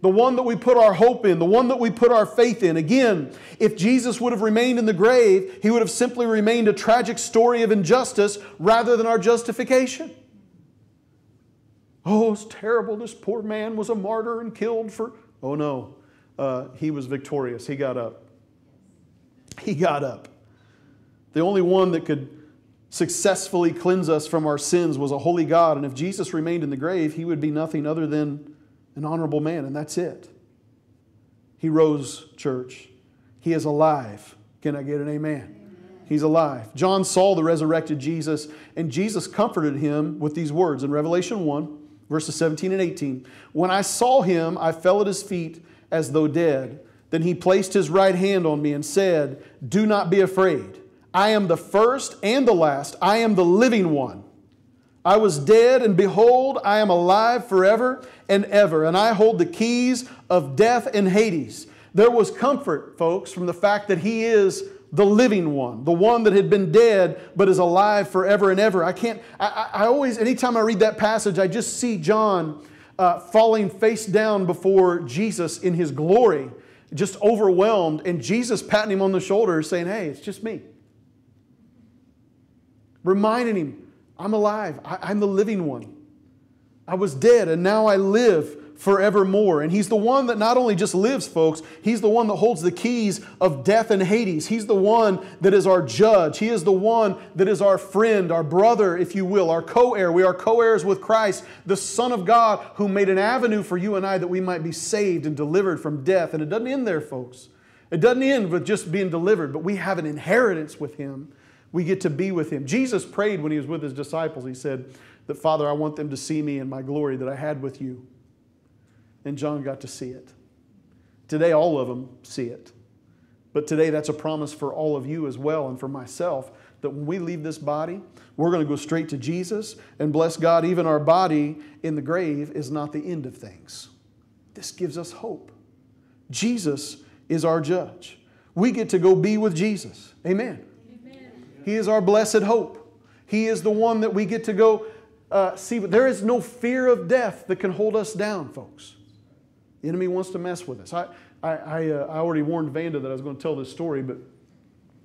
The one that we put our hope in, the one that we put our faith in. Again, if Jesus would have remained in the grave, he would have simply remained a tragic story of injustice rather than our justification. Oh, it's terrible. This poor man was a martyr and killed for. Oh, no. Uh, he was victorious. He got up. He got up. The only one that could successfully cleanse us from our sins was a holy God. And if Jesus remained in the grave, he would be nothing other than an honorable man, and that's it. He rose, church. He is alive. Can I get an amen? He's alive. John saw the resurrected Jesus, and Jesus comforted him with these words in Revelation 1, verses 17 and 18. When I saw him, I fell at his feet as though dead. Then he placed his right hand on me and said, Do not be afraid. I am the first and the last. I am the living one. I was dead, and behold, I am alive forever and ever, and I hold the keys of death and Hades. There was comfort, folks, from the fact that he is the living one, the one that had been dead but is alive forever and ever. I can't, I, I always, anytime I read that passage, I just see John uh, falling face down before Jesus in his glory, just overwhelmed, and Jesus patting him on the shoulder saying, Hey, it's just me reminding him, I'm alive. I, am the living one. I was dead and now I live forevermore. And he's the one that not only just lives, folks, he's the one that holds the keys of death and Hades. He's the one that is our judge. He is the one that is our friend, our brother, if you will, our co heir. We are co heirs with Christ, the Son of God, who made an avenue for you and I that we might be saved and delivered from death. And it doesn't end there, folks. It doesn't end with just being delivered, but we have an inheritance with him we get to be with him. Jesus prayed when he was with his disciples. He said, That Father, I want them to see me in my glory that I had with you. And John got to see it. Today, all of them see it. But today, that's a promise for all of you as well and for myself that when we leave this body, we're going to go straight to Jesus and bless God. Even our body in the grave is not the end of things. This gives us hope. Jesus is our judge. We get to go be with Jesus. Amen. He is our blessed hope. He is the one that we get to go uh, see. There is no fear of death that can hold us down, folks. The enemy wants to mess with us. I, I, I, uh, I already warned Vanda that I was going to tell this story, but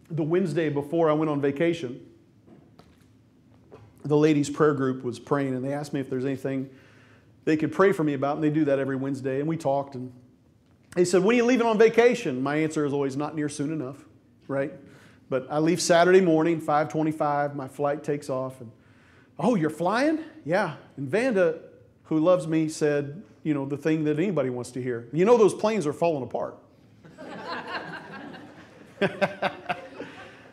the Wednesday before I went on vacation, the ladies' prayer group was praying, and they asked me if there's anything they could pray for me about, and they do that every Wednesday. And we talked, and they said, "When are you leaving on vacation?" My answer is always, "Not near soon enough." Right? But I leave Saturday morning, 525, my flight takes off. And, oh, you're flying? Yeah. And Vanda, who loves me, said, you know, the thing that anybody wants to hear. You know those planes are falling apart. [LAUGHS]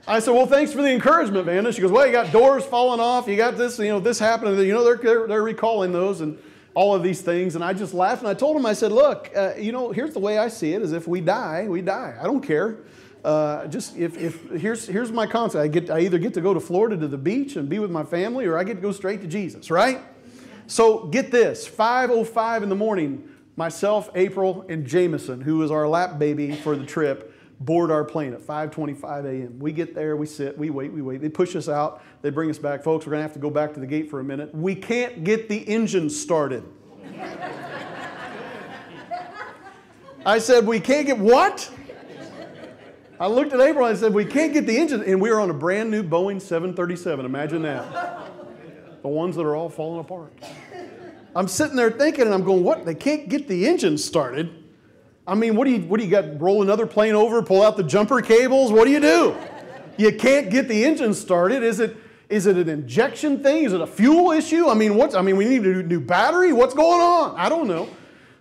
I said, well, thanks for the encouragement, Vanda. She goes, well, you got doors falling off. You got this, you know, this happening. You know, they're, they're, they're recalling those and all of these things. And I just laughed and I told him, I said, look, uh, you know, here's the way I see it is if we die, we die. I don't care. Uh, just if, if here's here's my concept. I get I either get to go to Florida to the beach and be with my family, or I get to go straight to Jesus. Right? So get this: 5:05 in the morning. Myself, April, and Jameson, who is our lap baby for the trip, board our plane at 5:25 a.m. We get there, we sit, we wait, we wait. They push us out. They bring us back, folks. We're gonna have to go back to the gate for a minute. We can't get the engine started. [LAUGHS] I said, we can't get what? I looked at April and I said, We can't get the engine. And we were on a brand new Boeing 737. Imagine that. The ones that are all falling apart. I'm sitting there thinking, and I'm going, What? They can't get the engine started. I mean, what do you, what do you got? Roll another plane over, pull out the jumper cables? What do you do? You can't get the engine started. Is it, is it an injection thing? Is it a fuel issue? I mean, what's, I mean, we need a new battery? What's going on? I don't know.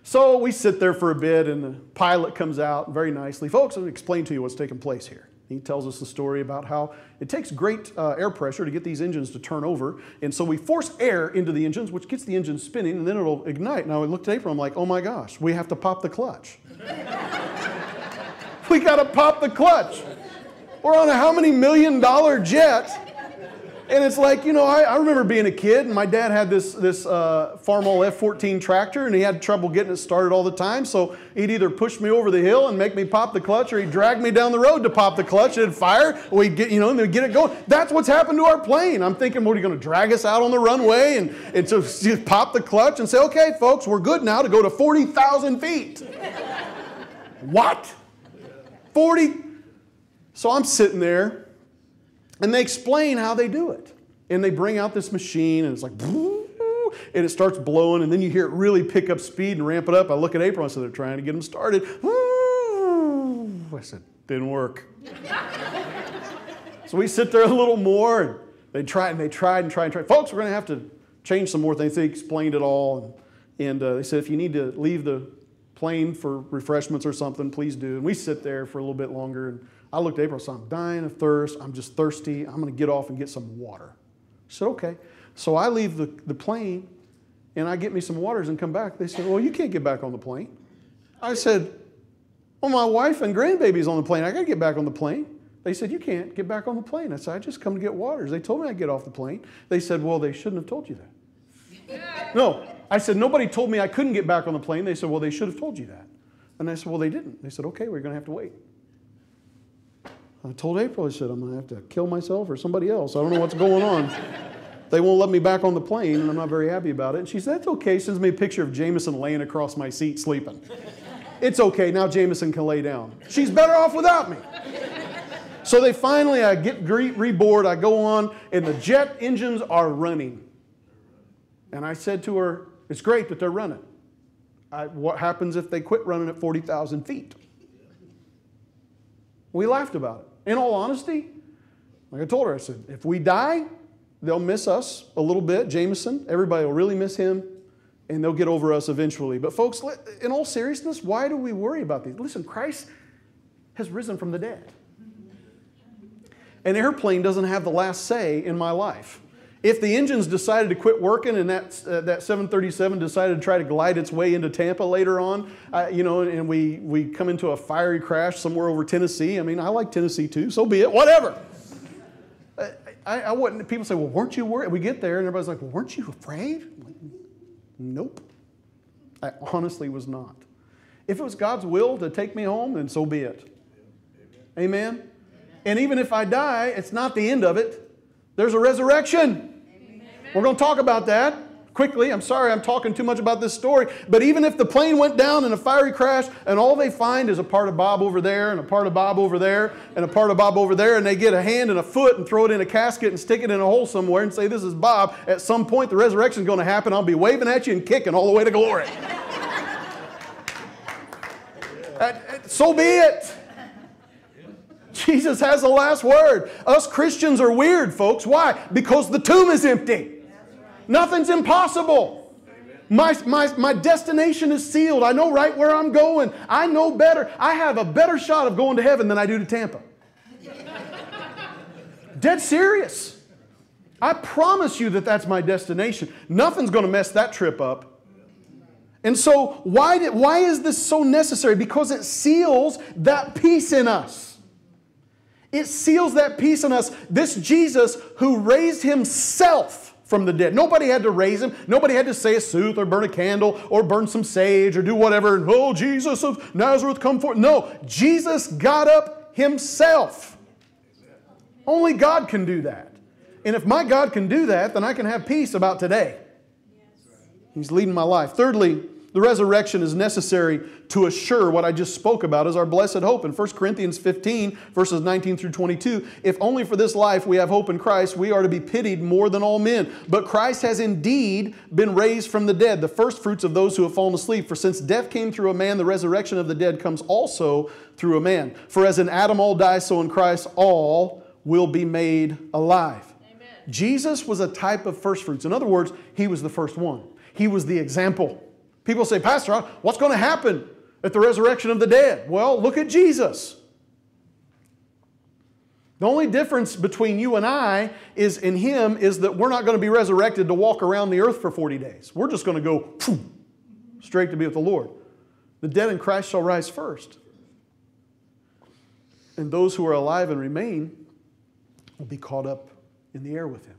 So we sit there for a bit, and the pilot comes out very nicely. Folks, I'm going to explain to you what's taking place here. He tells us the story about how it takes great uh, air pressure to get these engines to turn over. And so we force air into the engines, which gets the engine spinning, and then it'll ignite. Now I looked at April, I'm like, oh my gosh, we have to pop the clutch. [LAUGHS] we got to pop the clutch. We're on a how many million dollar jet and it's like, you know, I, I, remember being a kid, and my dad had this, this uh, Farmall F-14 tractor, and he had trouble getting it started all the time. So he'd either push me over the hill and make me pop the clutch, or he'd drag me down the road to pop the clutch. And it'd fire, we'd get, you know, and then get it going. That's what's happened to our plane. I'm thinking, what, are you going to drag us out on the runway? And, and so just pop the clutch and say, okay, folks, we're good now to go to 40,000 feet. what? 40? So I'm sitting there and they explain how they do it. And they bring out this machine, and it's like, [LAUGHS] and it starts blowing, and then you hear it really pick up speed and ramp it up. I look at April and They're trying to get them started. [LAUGHS] I said, Didn't work. [LAUGHS] so we sit there a little more, and they tried and they tried and tried and tried. Folks, we're going to have to change some more things. They explained it all, and, and uh, they said, If you need to leave the plane for refreshments or something, please do. And we sit there for a little bit longer. And I looked at April and said, I'm dying of thirst. I'm just thirsty. I'm going to get off and get some water. I said, okay. So I leave the, the plane and I get me some waters and come back. They said, well, you can't get back on the plane. I said, well, my wife and grandbaby's on the plane. I got to get back on the plane. They said, you can't get back on the plane. I said, I just come to get waters. They told me I'd get off the plane. They said, well, they shouldn't have told you that. [LAUGHS] no, I said, nobody told me I couldn't get back on the plane. They said, well, they should have told you that. And I said, well, they didn't. They said, okay, we're going to have to wait. I told April, I said, I'm going to have to kill myself or somebody else. I don't know what's going on. [LAUGHS] they won't let me back on the plane, and I'm not very happy about it. And she said, That's okay. Sends me a picture of Jameson laying across my seat sleeping. [LAUGHS] it's okay. Now Jameson can lay down. She's better off without me. [LAUGHS] so they finally, I get reboard, I go on, and the jet engines are running. And I said to her, It's great that they're running. I, what happens if they quit running at 40,000 feet? We laughed about it in all honesty, like I told her, I said, if we die, they'll miss us a little bit. Jameson, everybody will really miss him, and they'll get over us eventually. But, folks, in all seriousness, why do we worry about these? Listen, Christ has risen from the dead. An airplane doesn't have the last say in my life. If the engines decided to quit working and that, uh, that 737 decided to try to glide its way into Tampa later on, uh, you know, and we, we come into a fiery crash somewhere over Tennessee, I mean, I like Tennessee too, so be it, whatever. I, I wouldn't, people say, well, weren't you worried? We get there and everybody's like, well, weren't you afraid? Like, nope. I honestly was not. If it was God's will to take me home, then so be it. Amen? Amen? And even if I die, it's not the end of it. There's a resurrection. Amen. We're going to talk about that quickly. I'm sorry I'm talking too much about this story. But even if the plane went down in a fiery crash and all they find is a part of Bob over there and a part of Bob over there and a part of Bob over there, and they get a hand and a foot and throw it in a casket and stick it in a hole somewhere and say, This is Bob, at some point the resurrection is going to happen. I'll be waving at you and kicking all the way to glory. [LAUGHS] Uh, uh, so be it. Jesus has the last word. Us Christians are weird, folks. Why? Because the tomb is empty. Nothing's impossible. My, my, my destination is sealed. I know right where I'm going. I know better. I have a better shot of going to heaven than I do to Tampa. Dead serious. I promise you that that's my destination. Nothing's going to mess that trip up. And so, why, did, why is this so necessary? Because it seals that peace in us. It seals that peace in us. This Jesus who raised himself from the dead. Nobody had to raise him. Nobody had to say a sooth or burn a candle or burn some sage or do whatever. And, oh, Jesus of Nazareth, come forth. No, Jesus got up himself. Only God can do that. And if my God can do that, then I can have peace about today. He's leading my life. Thirdly, the resurrection is necessary to assure what I just spoke about as our blessed hope. In 1 Corinthians 15, verses 19 through 22, if only for this life we have hope in Christ, we are to be pitied more than all men. But Christ has indeed been raised from the dead, the first fruits of those who have fallen asleep. For since death came through a man, the resurrection of the dead comes also through a man. For as in Adam all die, so in Christ all will be made alive. Amen. Jesus was a type of first fruits. In other words, he was the first one, he was the example. People say, Pastor, what's going to happen at the resurrection of the dead? Well, look at Jesus. The only difference between you and I is in him is that we're not going to be resurrected to walk around the earth for 40 days. We're just going to go straight to be with the Lord. The dead in Christ shall rise first. And those who are alive and remain will be caught up in the air with him.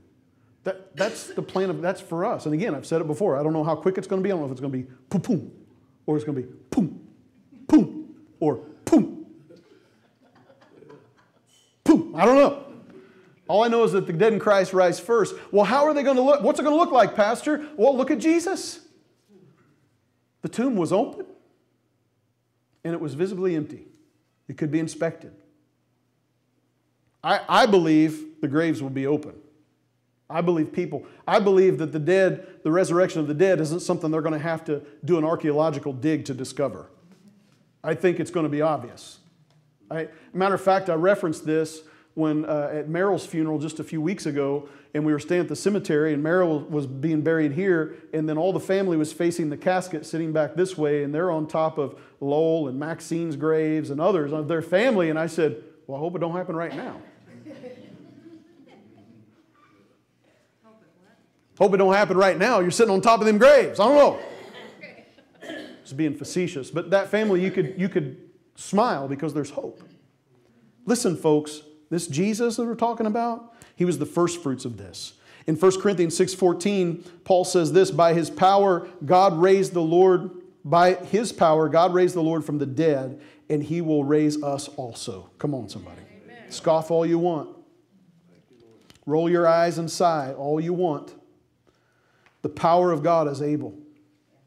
That, that's the plan of that's for us. And again, I've said it before. I don't know how quick it's going to be. I don't know if it's going to be poom poom, or it's going to be poom, poom, or poom, poom. I don't know. All I know is that the dead in Christ rise first. Well, how are they going to look? What's it going to look like, Pastor? Well, look at Jesus. The tomb was open and it was visibly empty. It could be inspected. I, I believe the graves will be open. I believe people, I believe that the dead, the resurrection of the dead, isn't something they're going to have to do an archaeological dig to discover. I think it's going to be obvious. I, matter of fact, I referenced this when uh, at Merrill's funeral just a few weeks ago, and we were staying at the cemetery, and Merrill was being buried here, and then all the family was facing the casket, sitting back this way, and they're on top of Lowell and Maxine's graves and others of their family, and I said, "Well, I hope it don't happen right now." Hope it don't happen right now. You're sitting on top of them graves. I don't know. [COUGHS] Just being facetious. But that family, you could, you could smile because there's hope. Listen, folks, this Jesus that we're talking about, he was the first fruits of this. In 1 Corinthians 6:14, Paul says this, by his power God raised the Lord by his power God raised the Lord from the dead and he will raise us also. Come on somebody. Amen. Scoff all you want. Roll your eyes and sigh all you want. The power of God is able.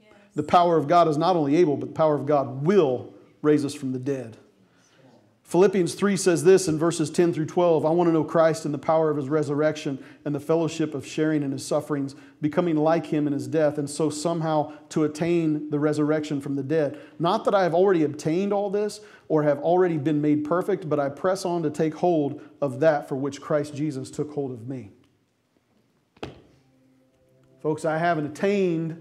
Yes. The power of God is not only able, but the power of God will raise us from the dead. Philippians 3 says this in verses 10 through 12 I want to know Christ and the power of his resurrection and the fellowship of sharing in his sufferings, becoming like him in his death, and so somehow to attain the resurrection from the dead. Not that I have already obtained all this or have already been made perfect, but I press on to take hold of that for which Christ Jesus took hold of me. Folks, I haven't attained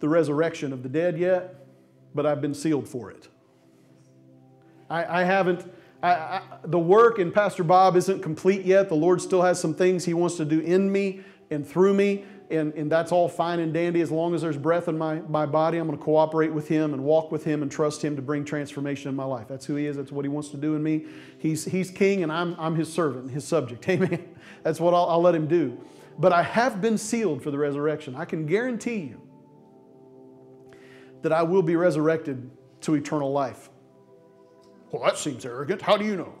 the resurrection of the dead yet, but I've been sealed for it. I, I haven't, I, I, the work in Pastor Bob isn't complete yet. The Lord still has some things He wants to do in me and through me, and, and that's all fine and dandy as long as there's breath in my, my body. I'm going to cooperate with Him and walk with Him and trust Him to bring transformation in my life. That's who He is, that's what He wants to do in me. He's, he's King, and I'm, I'm His servant, His subject. [LAUGHS] Amen. That's what I'll, I'll let Him do but I have been sealed for the resurrection. I can guarantee you that I will be resurrected to eternal life. Well, that seems arrogant. How do you know?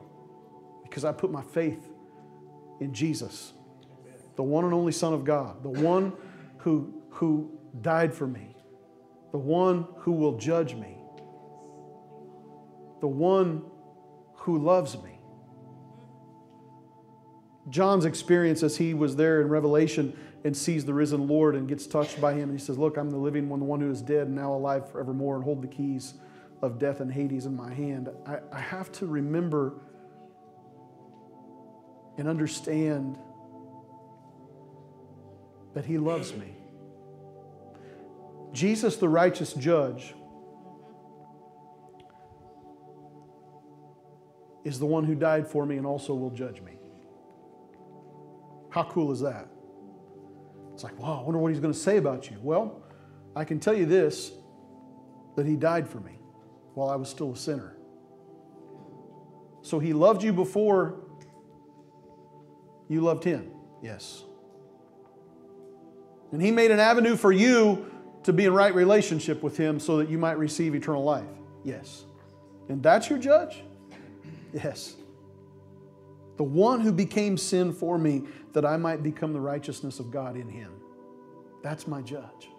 Because I put my faith in Jesus, the one and only Son of God, the one who, who died for me, the one who will judge me, the one who loves me. John's experience as he was there in Revelation and sees the risen Lord and gets touched by him. And he says, Look, I'm the living one, the one who is dead and now alive forevermore, and hold the keys of death and Hades in my hand. I, I have to remember and understand that he loves me. Jesus, the righteous judge, is the one who died for me and also will judge me. How cool is that? It's like, wow, I wonder what he's going to say about you. Well, I can tell you this that he died for me while I was still a sinner. So he loved you before you loved him. Yes. And he made an avenue for you to be in right relationship with him so that you might receive eternal life. Yes. And that's your judge? Yes. The one who became sin for me that I might become the righteousness of God in him. That's my judge.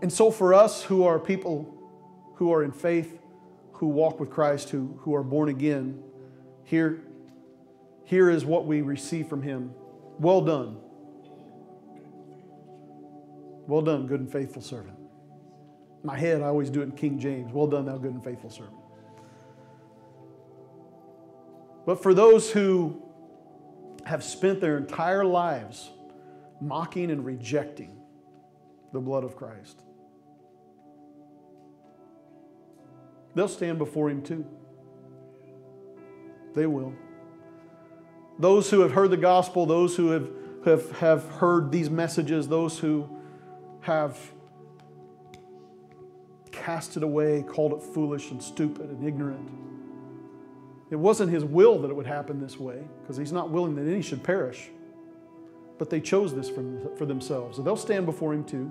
And so, for us who are people who are in faith, who walk with Christ, who, who are born again, here, here is what we receive from him. Well done. Well done, good and faithful servant. my head, I always do it in King James. Well done, thou good and faithful servant. But for those who have spent their entire lives mocking and rejecting the blood of Christ. They'll stand before Him too. They will. Those who have heard the gospel, those who have, have, have heard these messages, those who have cast it away, called it foolish and stupid and ignorant it wasn't his will that it would happen this way, because he's not willing that any should perish. But they chose this for, themselves. So they'll stand before him too.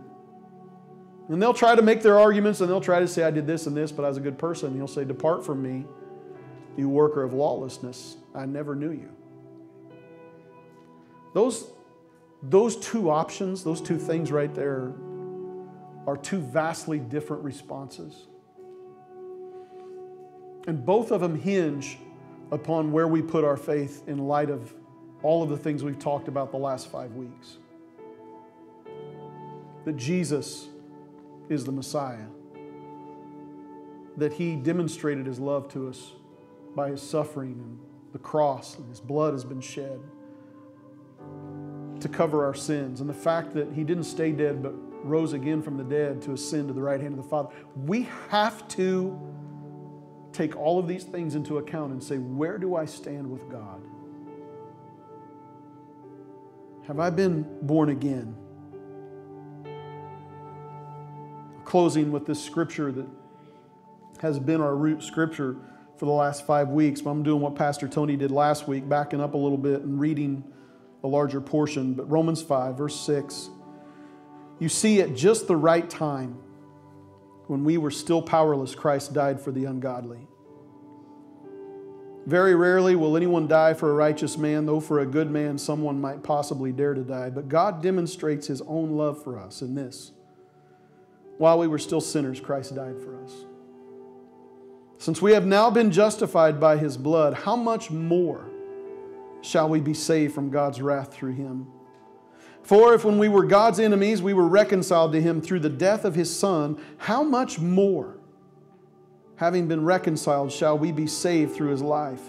And they'll try to make their arguments and they'll try to say, I did this and this, but I was a good person. And he'll say, Depart from me, you worker of lawlessness. I never knew you. Those, those two options, those two things right there, are two vastly different responses. And both of them hinge upon where we put our faith in light of all of the things we've talked about the last five weeks. That Jesus is the Messiah, that He demonstrated His love to us by His suffering and the cross, and His blood has been shed to cover our sins, and the fact that He didn't stay dead but rose again from the dead to ascend to the right hand of the Father. We have to take all of these things into account and say, where do I stand with God? Have I been born again? Closing with this scripture that has been our root scripture for the last five weeks, but I'm doing what Pastor Tony did last week, backing up a little bit and reading a larger portion. But Romans 5, verse 6 you see, at just the right time, when we were still powerless, Christ died for the ungodly. Very rarely will anyone die for a righteous man, though for a good man someone might possibly dare to die. But God demonstrates his own love for us in this. While we were still sinners, Christ died for us. Since we have now been justified by his blood, how much more shall we be saved from God's wrath through him? For if when we were God's enemies, we were reconciled to him through the death of his Son, how much more, having been reconciled, shall we be saved through his life?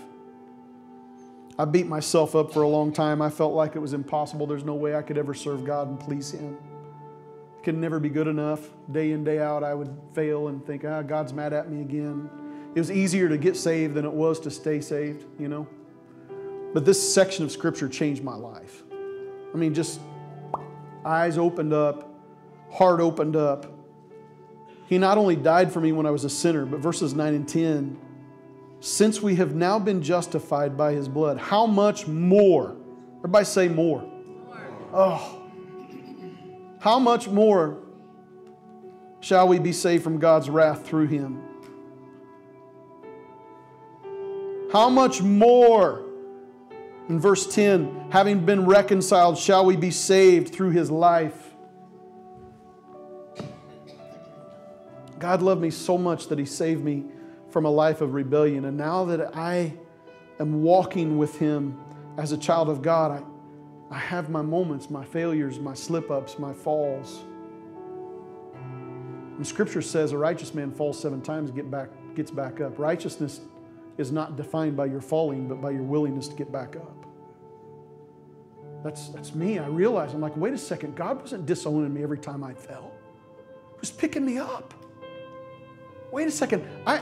I beat myself up for a long time. I felt like it was impossible. There's no way I could ever serve God and please him. Could never be good enough. Day in, day out, I would fail and think, ah, God's mad at me again. It was easier to get saved than it was to stay saved, you know? But this section of Scripture changed my life. I mean, just eyes opened up, heart opened up. He not only died for me when I was a sinner, but verses 9 and 10 since we have now been justified by his blood, how much more? Everybody say more. more. Oh. How much more shall we be saved from God's wrath through him? How much more in verse 10, having been reconciled, shall we be saved through his life? God loved me so much that he saved me from a life of rebellion. And now that I am walking with him as a child of God, I, I have my moments, my failures, my slip ups, my falls. And scripture says a righteous man falls seven times, get back, gets back up. Righteousness is not defined by your falling, but by your willingness to get back up. That's, that's me. I realize, I'm like, wait a second, God wasn't disowning me every time I fell. He was picking me up. Wait a second, I,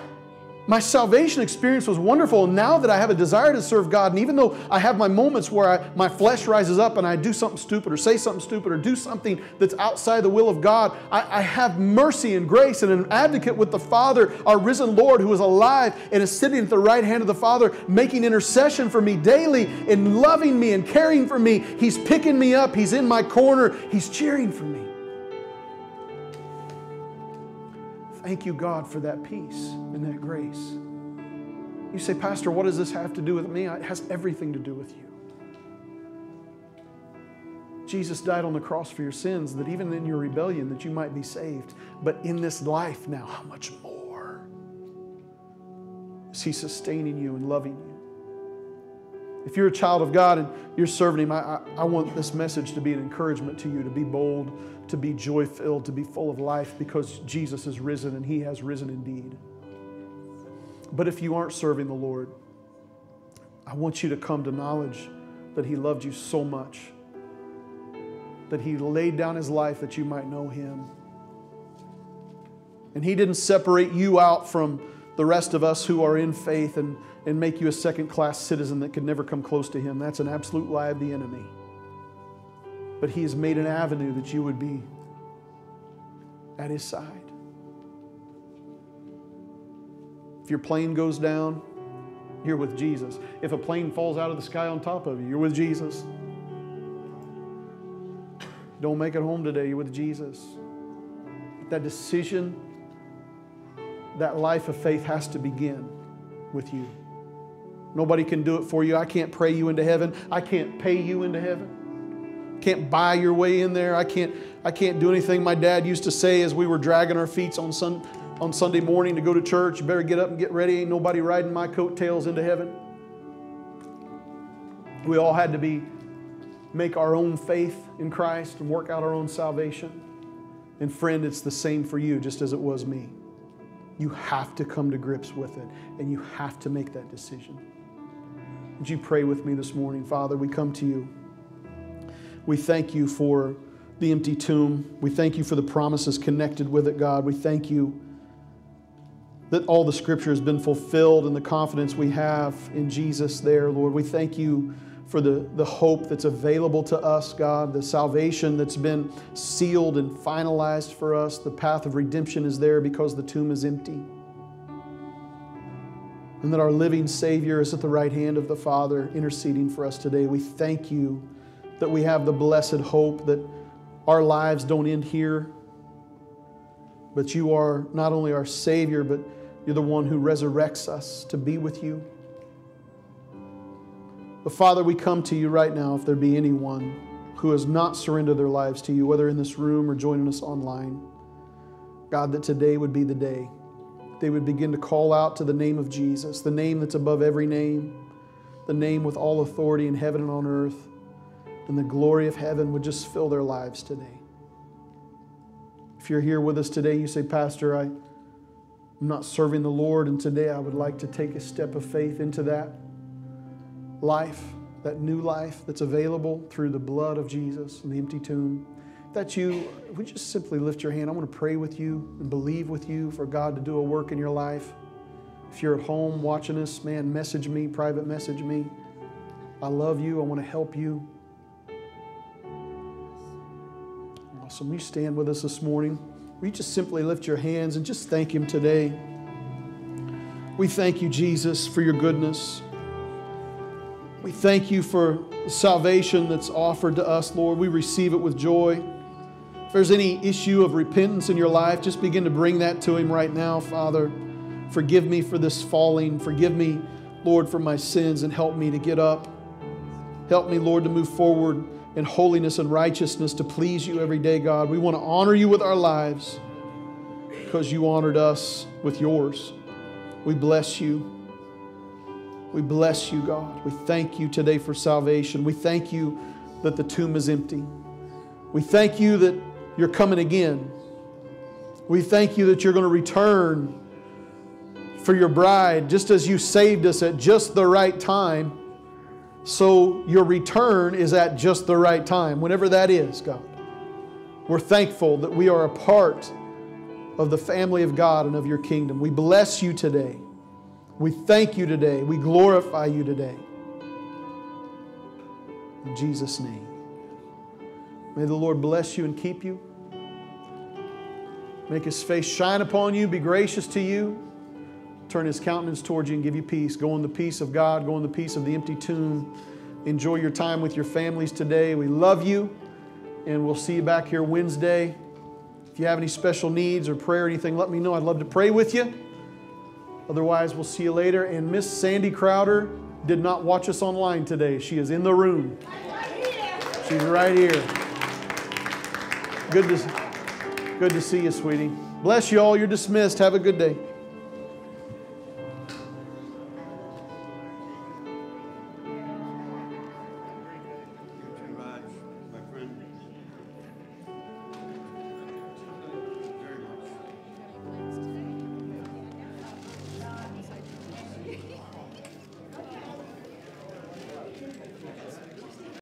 my salvation experience was wonderful. And now that I have a desire to serve God, and even though I have my moments where I, my flesh rises up and I do something stupid or say something stupid or do something that's outside the will of God, I, I have mercy and grace and an advocate with the Father, our risen Lord, who is alive and is sitting at the right hand of the Father, making intercession for me daily and loving me and caring for me. He's picking me up, He's in my corner, He's cheering for me. Thank you, God, for that peace and that grace. You say, Pastor, what does this have to do with me? It has everything to do with you. Jesus died on the cross for your sins, that even in your rebellion, that you might be saved. But in this life now, how much more is He sustaining you and loving you? If you're a child of God and you're serving Him, I, I, I want this message to be an encouragement to you to be bold to be joy filled, to be full of life because Jesus is risen and he has risen indeed. But if you aren't serving the Lord, I want you to come to knowledge that he loved you so much, that he laid down his life that you might know him. And he didn't separate you out from the rest of us who are in faith and, and make you a second class citizen that could never come close to him. That's an absolute lie of the enemy but He has made an avenue that you would be at His side. If your plane goes down, you're with Jesus. If a plane falls out of the sky on top of you, you're with Jesus. Don't make it home today, you're with Jesus. That decision, that life of faith has to begin with you. Nobody can do it for you. I can't pray you into heaven. I can't pay you into heaven can't buy your way in there. I can't, I can't do anything. My dad used to say as we were dragging our feet on, sun, on Sunday morning to go to church, you better get up and get ready. Ain't nobody riding my coattails into heaven. We all had to be make our own faith in Christ and work out our own salvation. And friend, it's the same for you, just as it was me. You have to come to grips with it, and you have to make that decision. Would you pray with me this morning? Father, we come to you. We thank you for the empty tomb. We thank you for the promises connected with it, God. We thank you that all the scripture has been fulfilled and the confidence we have in Jesus there, Lord. We thank you for the, the hope that's available to us, God, the salvation that's been sealed and finalized for us. The path of redemption is there because the tomb is empty. And that our living Savior is at the right hand of the Father interceding for us today. We thank you that we have the blessed hope that our lives don't end here, but you are not only our Savior, but you're the one who resurrects us to be with you. But Father, we come to you right now if there be anyone who has not surrendered their lives to you, whether in this room or joining us online. God, that today would be the day. They would begin to call out to the name of Jesus, the name that's above every name, the name with all authority in heaven and on earth, and the glory of heaven would just fill their lives today. If you're here with us today, you say, Pastor, I, I'm not serving the Lord, and today I would like to take a step of faith into that life, that new life that's available through the blood of Jesus and the empty tomb. If that's you, would you just simply lift your hand? I want to pray with you and believe with you for God to do a work in your life. If you're at home watching us, man, message me, private message me. I love you. I want to help you. Awesome. Will you stand with us this morning? Will you just simply lift your hands and just thank Him today? We thank you, Jesus, for your goodness. We thank you for the salvation that's offered to us, Lord. We receive it with joy. If there's any issue of repentance in your life, just begin to bring that to Him right now, Father. Forgive me for this falling. Forgive me, Lord, for my sins and help me to get up. Help me, Lord, to move forward in holiness and righteousness to please you every day, God. We want to honor you with our lives because you honored us with yours. We bless you. We bless you, God. We thank you today for salvation. We thank you that the tomb is empty. We thank you that you're coming again. We thank you that you're going to return for your bride, just as you saved us at just the right time. So your return is at just the right time, whenever that is, God. We're thankful that we are a part of the family of God and of your kingdom. We bless you today. We thank you today. We glorify you today. In Jesus' name. May the Lord bless you and keep you. Make his face shine upon you, be gracious to you, turn his countenance towards you and give you peace. Go in the peace of God, go in the peace of the empty tomb. Enjoy your time with your families today. We love you, and we'll see you back here Wednesday. If you have any special needs or prayer or anything, let me know. I'd love to pray with you. Otherwise, we'll see you later. And Miss Sandy Crowder did not watch us online today. She is in the room. She's right here. Good to, good to see you, sweetie. Bless you all. You're dismissed. Have a good day.